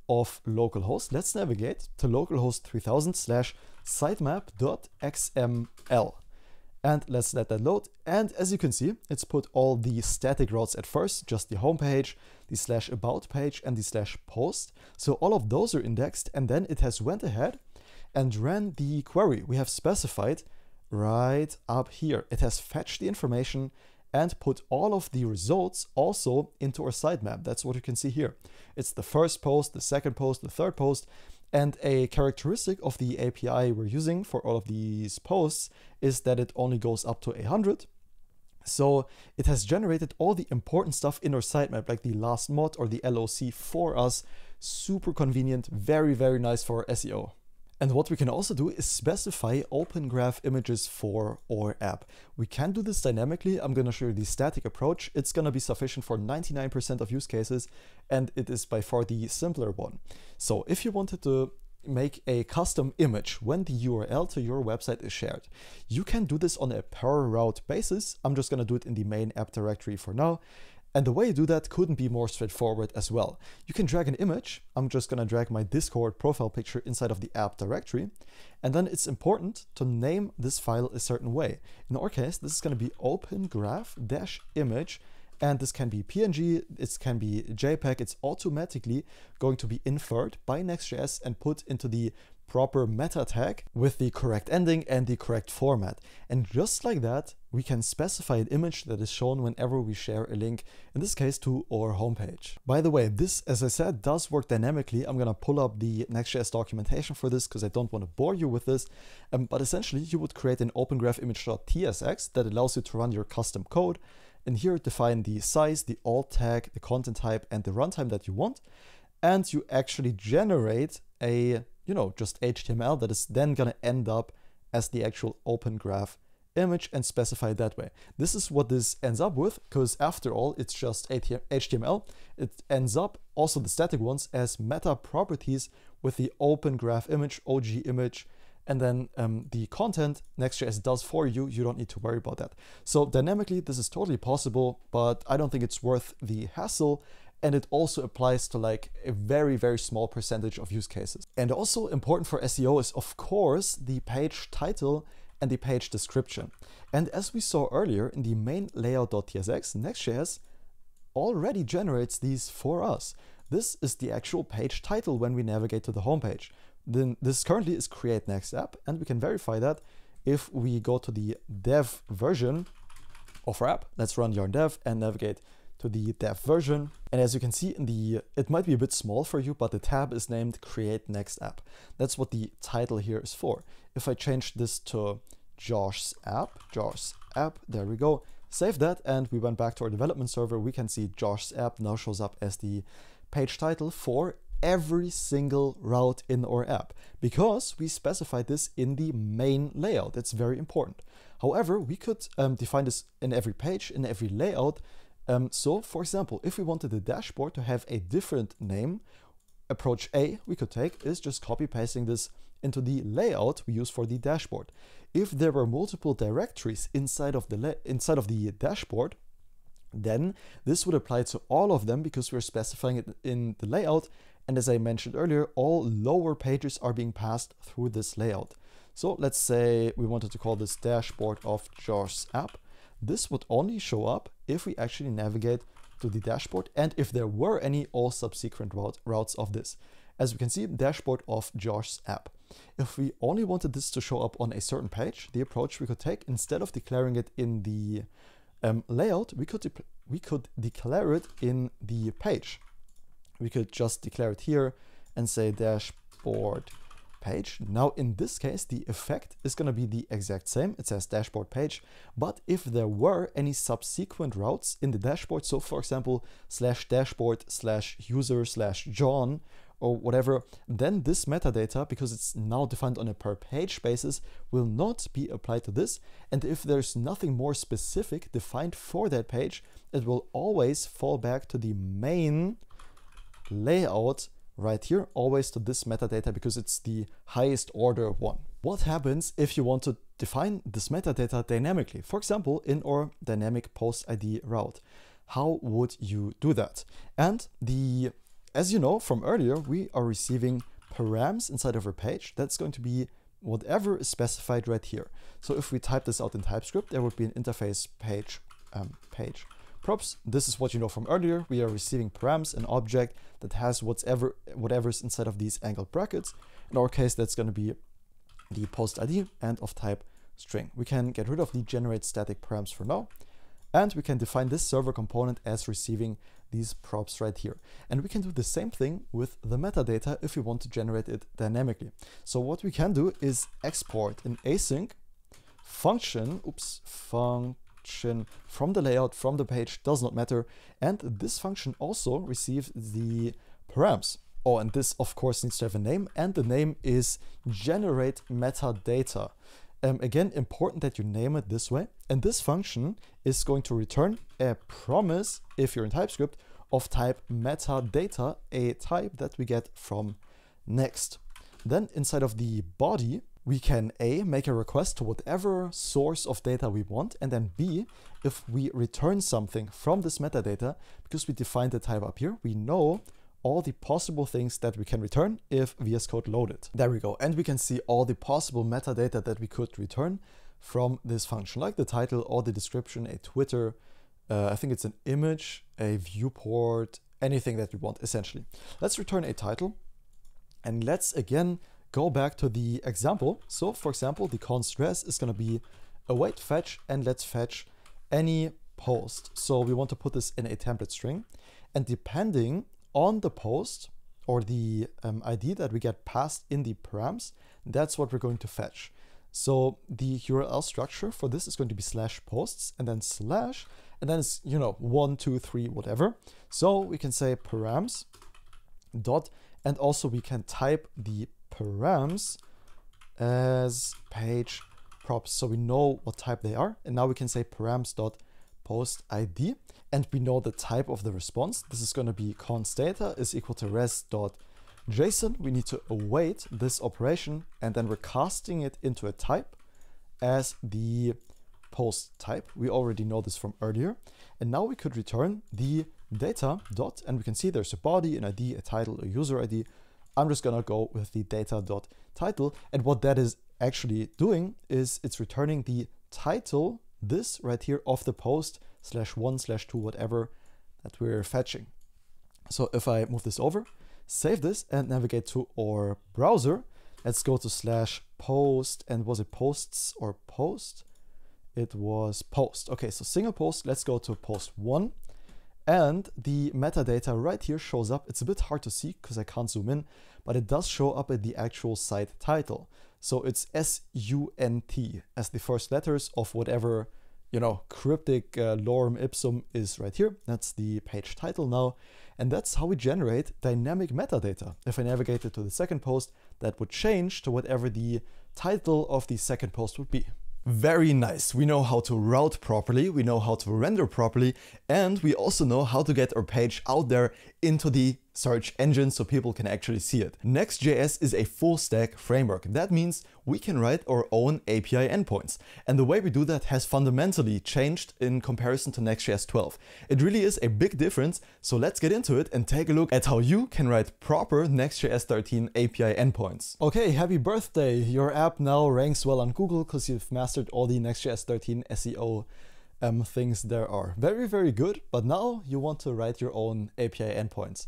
of localhost, let's navigate to localhost 3000 slash sitemap.xml and let's let that load. And as you can see, it's put all the static routes at first, just the home page, the slash about page and the slash post. So all of those are indexed and then it has went ahead and ran the query we have specified right up here. It has fetched the information and put all of the results also into our sitemap. That's what you can see here. It's the first post, the second post, the third post, and a characteristic of the API we're using for all of these posts is that it only goes up to 100. So it has generated all the important stuff in our sitemap, like the last mod or the LOC for us. Super convenient, very, very nice for SEO. And what we can also do is specify open graph images for our app. We can do this dynamically. I'm going to show you the static approach. It's going to be sufficient for 99% of use cases, and it is by far the simpler one. So if you wanted to make a custom image when the URL to your website is shared. You can do this on a per route basis. I'm just going to do it in the main app directory for now. And the way you do that couldn't be more straightforward as well. You can drag an image. I'm just gonna drag my Discord profile picture inside of the app directory. And then it's important to name this file a certain way. In our case, this is gonna be open graph-image, and this can be PNG, it can be JPEG, it's automatically going to be inferred by Next.js and put into the proper meta tag with the correct ending and the correct format. And just like that, we can specify an image that is shown whenever we share a link, in this case to our homepage. By the way, this, as I said, does work dynamically. I'm gonna pull up the Next.js documentation for this because I don't want to bore you with this. Um, but essentially, you would create an open graph image.tsx that allows you to run your custom code. And here define the size, the alt tag, the content type, and the runtime that you want. And you actually generate a you know, just HTML that is then going to end up as the actual open graph image and specify it that way. This is what this ends up with because after all, it's just HTML. It ends up also the static ones as meta properties with the open graph image, OG image, and then um, the content Next.js does for you. You don't need to worry about that. So dynamically, this is totally possible, but I don't think it's worth the hassle and it also applies to like a very very small percentage of use cases. And also important for seo is of course the page title and the page description. And as we saw earlier in the main layout.tsx next.js already generates these for us. This is the actual page title when we navigate to the homepage. Then this currently is create next app and we can verify that if we go to the dev version of our app let's run yarn dev and navigate to the dev version. And as you can see in the, it might be a bit small for you, but the tab is named create next app. That's what the title here is for. If I change this to Josh's app, Josh's app, there we go. Save that and we went back to our development server. We can see Josh's app now shows up as the page title for every single route in our app because we specified this in the main layout. It's very important. However, we could um, define this in every page, in every layout, um, so for example, if we wanted the dashboard to have a different name, approach A we could take is just copy pasting this into the layout we use for the dashboard. If there were multiple directories inside of the inside of the dashboard, then this would apply to all of them because we're specifying it in the layout. And as I mentioned earlier, all lower pages are being passed through this layout. So let's say we wanted to call this dashboard of Josh's app. This would only show up if we actually navigate to the dashboard and if there were any all subsequent route, routes of this. As we can see, dashboard of Josh's app. If we only wanted this to show up on a certain page, the approach we could take, instead of declaring it in the um, layout, we could, we could declare it in the page. We could just declare it here and say dashboard page. Now in this case, the effect is going to be the exact same. It says dashboard page, but if there were any subsequent routes in the dashboard, so for example, slash dashboard slash user slash John or whatever, then this metadata, because it's now defined on a per page basis, will not be applied to this. And if there's nothing more specific defined for that page, it will always fall back to the main layout right here, always to this metadata because it's the highest order one. What happens if you want to define this metadata dynamically? For example, in our dynamic post ID route, how would you do that? And the, as you know from earlier, we are receiving params inside of our page. That's going to be whatever is specified right here. So if we type this out in TypeScript, there would be an interface page um, page props. This is what you know from earlier. We are receiving params, an object that has whatever whatever's inside of these angled brackets. In our case, that's going to be the post ID and of type string. We can get rid of the generate static params for now. And we can define this server component as receiving these props right here. And we can do the same thing with the metadata if we want to generate it dynamically. So what we can do is export an async function, oops, function function from the layout, from the page, does not matter. And this function also receives the params. Oh, and this of course needs to have a name and the name is generate metadata. Um, again, important that you name it this way. And this function is going to return a promise, if you're in TypeScript, of type metadata, a type that we get from next. Then inside of the body, we can A, make a request to whatever source of data we want, and then B, if we return something from this metadata, because we defined the type up here, we know all the possible things that we can return if VS Code loaded. There we go. And we can see all the possible metadata that we could return from this function, like the title or the description, a Twitter, uh, I think it's an image, a viewport, anything that we want essentially. Let's return a title and let's again go back to the example. So for example, the const res is going to be await fetch and let's fetch any post. So we want to put this in a template string and depending on the post or the um, ID that we get passed in the params, that's what we're going to fetch. So the URL structure for this is going to be slash posts and then slash, and then it's, you know, one, two, three, whatever. So we can say params dot, and also we can type the params as page props. So we know what type they are. And now we can say params dot post ID and we know the type of the response. This is going to be const data is equal to res dot JSON. We need to await this operation and then we're casting it into a type as the post type. We already know this from earlier. And now we could return the data dot and we can see there's a body, an ID, a title, a user ID, I'm just gonna go with the data.title. And what that is actually doing is it's returning the title, this right here of the post slash one slash two, whatever that we're fetching. So if I move this over, save this and navigate to our browser, let's go to slash post and was it posts or post? It was post. Okay, so single post, let's go to post one and the metadata right here shows up. It's a bit hard to see because I can't zoom in, but it does show up at the actual site title. So it's S-U-N-T as the first letters of whatever, you know, cryptic uh, lorem ipsum is right here. That's the page title now. And that's how we generate dynamic metadata. If I navigated to the second post, that would change to whatever the title of the second post would be. Very nice. We know how to route properly, we know how to render properly, and we also know how to get our page out there into the search engine so people can actually see it. Next.js is a full stack framework. That means we can write our own API endpoints. And the way we do that has fundamentally changed in comparison to Next.js 12. It really is a big difference. So let's get into it and take a look at how you can write proper Next.js 13 API endpoints. Okay, happy birthday. Your app now ranks well on Google because you've mastered all the Next.js 13 SEO um, things there are. Very, very good, but now you want to write your own API endpoints.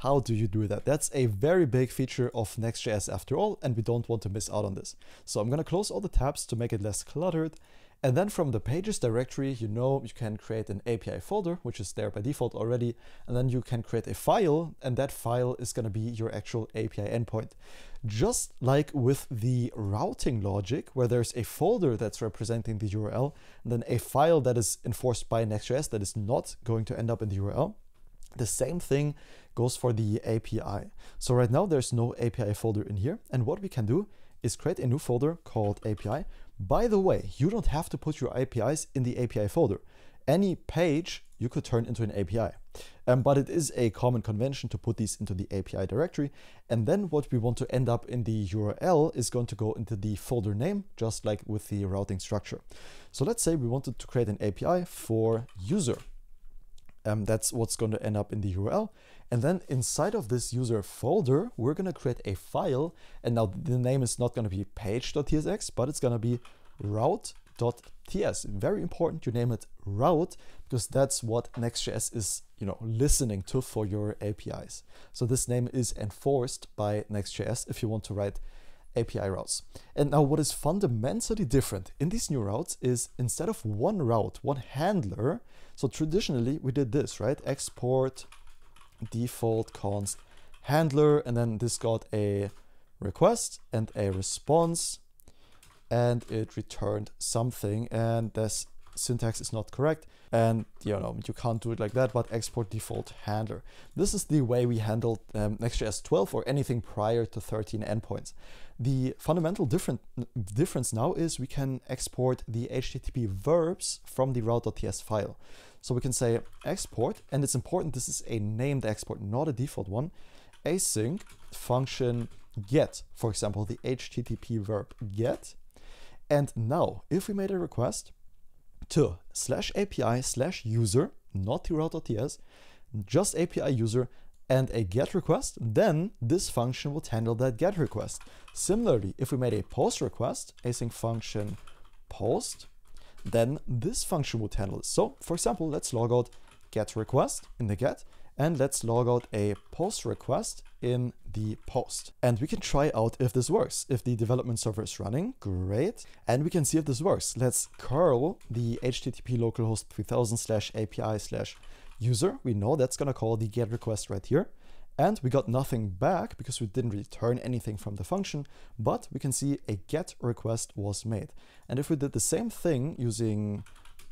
How do you do that? That's a very big feature of Next.js after all, and we don't want to miss out on this. So I'm gonna close all the tabs to make it less cluttered. And then from the pages directory, you know you can create an API folder, which is there by default already. And then you can create a file, and that file is gonna be your actual API endpoint. Just like with the routing logic, where there's a folder that's representing the URL, and then a file that is enforced by Next.js that is not going to end up in the URL. The same thing goes for the API. So right now there's no API folder in here. And what we can do is create a new folder called API. By the way, you don't have to put your APIs in the API folder. Any page you could turn into an API. Um, but it is a common convention to put these into the API directory. And then what we want to end up in the URL is going to go into the folder name, just like with the routing structure. So let's say we wanted to create an API for user. Um, that's what's going to end up in the URL. And then inside of this user folder, we're going to create a file. And now the name is not going to be page.tsx, but it's going to be route.ts. Very important you name it route because that's what Next.js is, you know, listening to for your APIs. So this name is enforced by Next.js if you want to write API routes. And now what is fundamentally different in these new routes is instead of one route, one handler, so traditionally we did this, right? Export default const handler, and then this got a request and a response, and it returned something, and this syntax is not correct, and you know you can't do it like that, but export default handler. This is the way we handled um, Next.js 12 or anything prior to 13 endpoints. The fundamental different difference now is we can export the HTTP verbs from the route.ts file. So we can say export, and it's important this is a named export, not a default one. Async function get, for example, the HTTP verb get. And now, if we made a request to slash API slash user, not to route.ts, just API user and a GET request, then this function will handle that GET request. Similarly, if we made a POST request, async function POST, then this function would handle it. So for example, let's log out get request in the get and let's log out a post request in the post. And we can try out if this works. If the development server is running, great. And we can see if this works. Let's curl the HTTP localhost 3000 slash API slash user. We know that's gonna call the get request right here. And we got nothing back because we didn't return anything from the function, but we can see a get request was made. And if we did the same thing using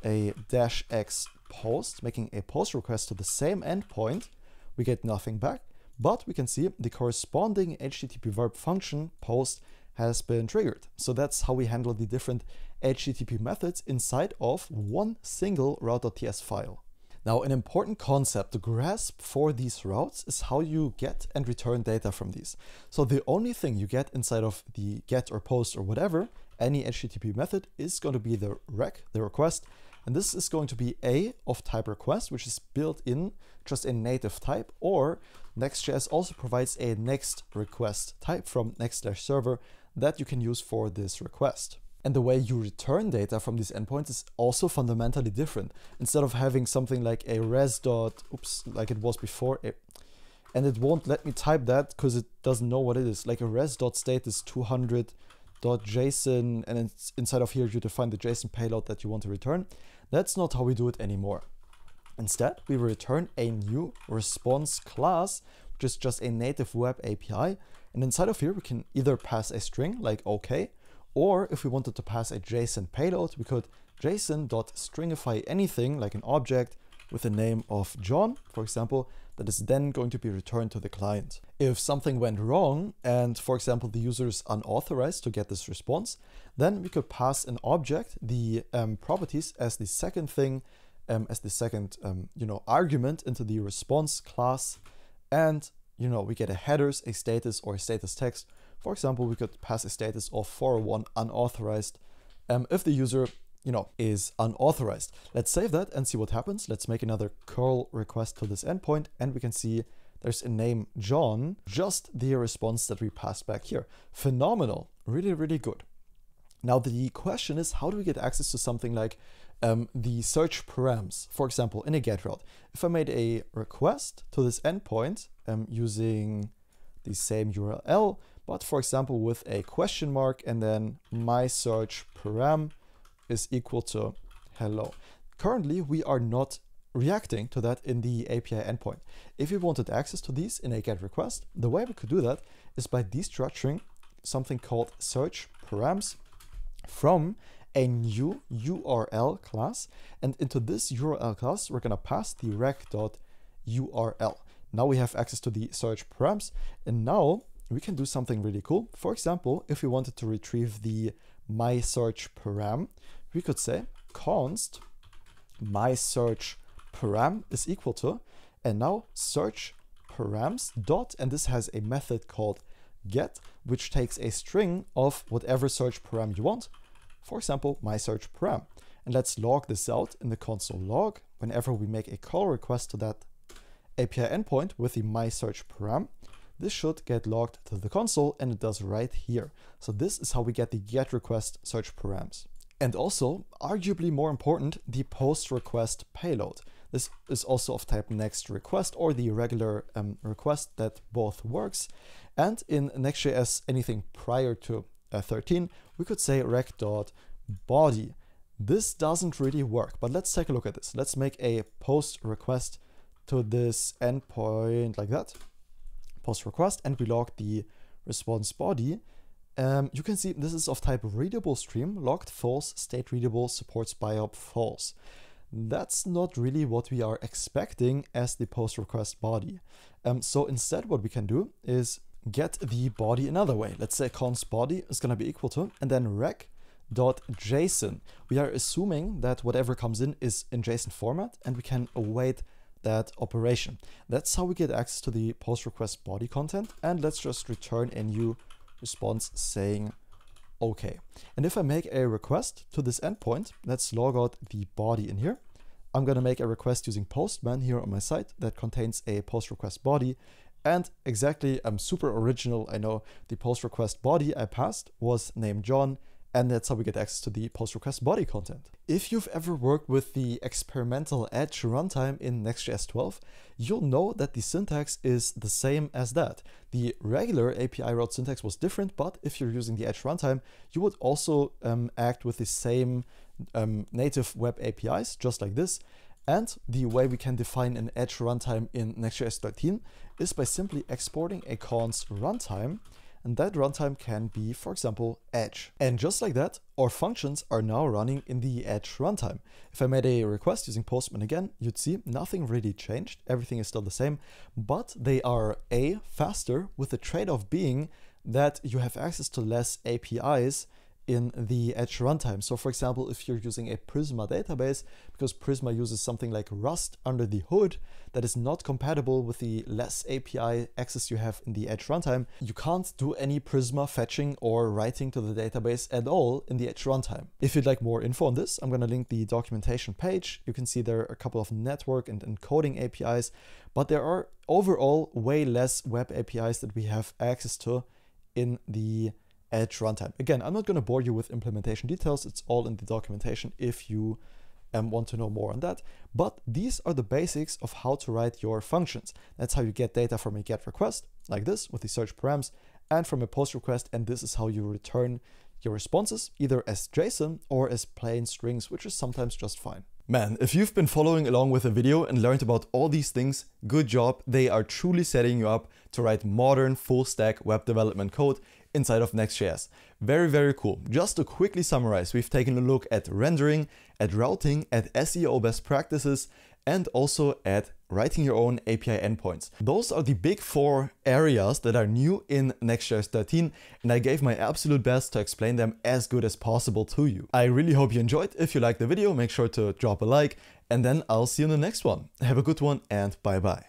a dash x post, making a post request to the same endpoint, we get nothing back, but we can see the corresponding HTTP verb function post has been triggered. So that's how we handle the different HTTP methods inside of one single route.ts file. Now, an important concept to grasp for these routes is how you get and return data from these. So the only thing you get inside of the get or post or whatever, any HTTP method is going to be the rec, the request, and this is going to be a of type request, which is built in just a native type, or Next.js also provides a next request type from next/server that you can use for this request. And the way you return data from these endpoints is also fundamentally different. Instead of having something like a res dot, oops, like it was before, it, and it won't let me type that because it doesn't know what it is. Like a res dot state is 200 dot JSON, and inside of here you define the JSON payload that you want to return. That's not how we do it anymore. Instead, we return a new response class, which is just a native web API. And inside of here, we can either pass a string like OK, or if we wanted to pass a JSON payload, we could json.stringify anything like an object with the name of John, for example, that is then going to be returned to the client. If something went wrong and, for example, the user is unauthorized to get this response, then we could pass an object, the um, properties as the second thing, um, as the second, um, you know, argument into the response class. And, you know, we get a headers, a status or a status text for example, we could pass a status of 401 unauthorized um, if the user you know, is unauthorized. Let's save that and see what happens. Let's make another curl request to this endpoint and we can see there's a name John, just the response that we passed back here. Phenomenal, really, really good. Now the question is, how do we get access to something like um, the search params. For example, in a get route, if I made a request to this endpoint um, using the same URL, but for example with a question mark and then my search param is equal to hello. Currently, we are not reacting to that in the API endpoint. If we wanted access to these in a GET request, the way we could do that is by destructuring something called search params from a new URL class. And into this URL class, we're going to pass the rec.url. Now we have access to the search params. And now we can do something really cool. For example, if we wanted to retrieve the my search param, we could say const my search param is equal to, and now search params dot, and this has a method called get, which takes a string of whatever search param you want, for example, my search param. And let's log this out in the console log whenever we make a curl request to that API endpoint with the my search param. This should get logged to the console and it does right here. So this is how we get the get request search params. And also, arguably more important, the post request payload. This is also of type next request or the regular um, request that both works. And in Next.js, anything prior to uh, 13, we could say rec.body. This doesn't really work, but let's take a look at this. Let's make a post request to this endpoint like that. Post request, and we log the response body. Um, you can see this is of type readable stream, locked false, state readable, supports BYOB false. That's not really what we are expecting as the post request body. Um, so instead what we can do is get the body another way. Let's say const body is going to be equal to, and then rec dot json. We are assuming that whatever comes in is in JSON format, and we can await that operation. That's how we get access to the post request body content. And let's just return a new response saying okay. And if I make a request to this endpoint, let's log out the body in here. I'm going to make a request using Postman here on my site that contains a post request body. And exactly, I'm super original. I know the post request body I passed was named John and that's how we get access to the post request body content. If you've ever worked with the experimental Edge runtime in Next.js 12, you'll know that the syntax is the same as that. The regular API route syntax was different, but if you're using the Edge runtime, you would also um, act with the same um, native web APIs, just like this. And the way we can define an Edge runtime in Next.js 13 is by simply exporting a const runtime and that runtime can be, for example, Edge. And just like that, our functions are now running in the Edge runtime. If I made a request using Postman again, you'd see nothing really changed, everything is still the same, but they are A, faster, with the trade-off being that you have access to less APIs in the Edge runtime. So for example, if you're using a Prisma database, because Prisma uses something like Rust under the hood that is not compatible with the less API access you have in the Edge runtime, you can't do any Prisma fetching or writing to the database at all in the Edge runtime. If you'd like more info on this, I'm going to link the documentation page. You can see there are a couple of network and encoding APIs, but there are overall way less web APIs that we have access to in the Edge runtime. Again, I'm not going to bore you with implementation details. It's all in the documentation if you um, want to know more on that. But these are the basics of how to write your functions. That's how you get data from a GET request, like this, with the search params, and from a POST request, and this is how you return your responses, either as JSON or as plain strings, which is sometimes just fine. Man, if you've been following along with the video and learned about all these things, good job. They are truly setting you up to write modern full stack web development code inside of Next.js. Very, very cool. Just to quickly summarize, we've taken a look at rendering, at routing, at SEO best practices, and also at writing your own API endpoints. Those are the big four areas that are new in Next.js 13 and I gave my absolute best to explain them as good as possible to you. I really hope you enjoyed. If you liked the video, make sure to drop a like and then I'll see you in the next one. Have a good one and bye bye.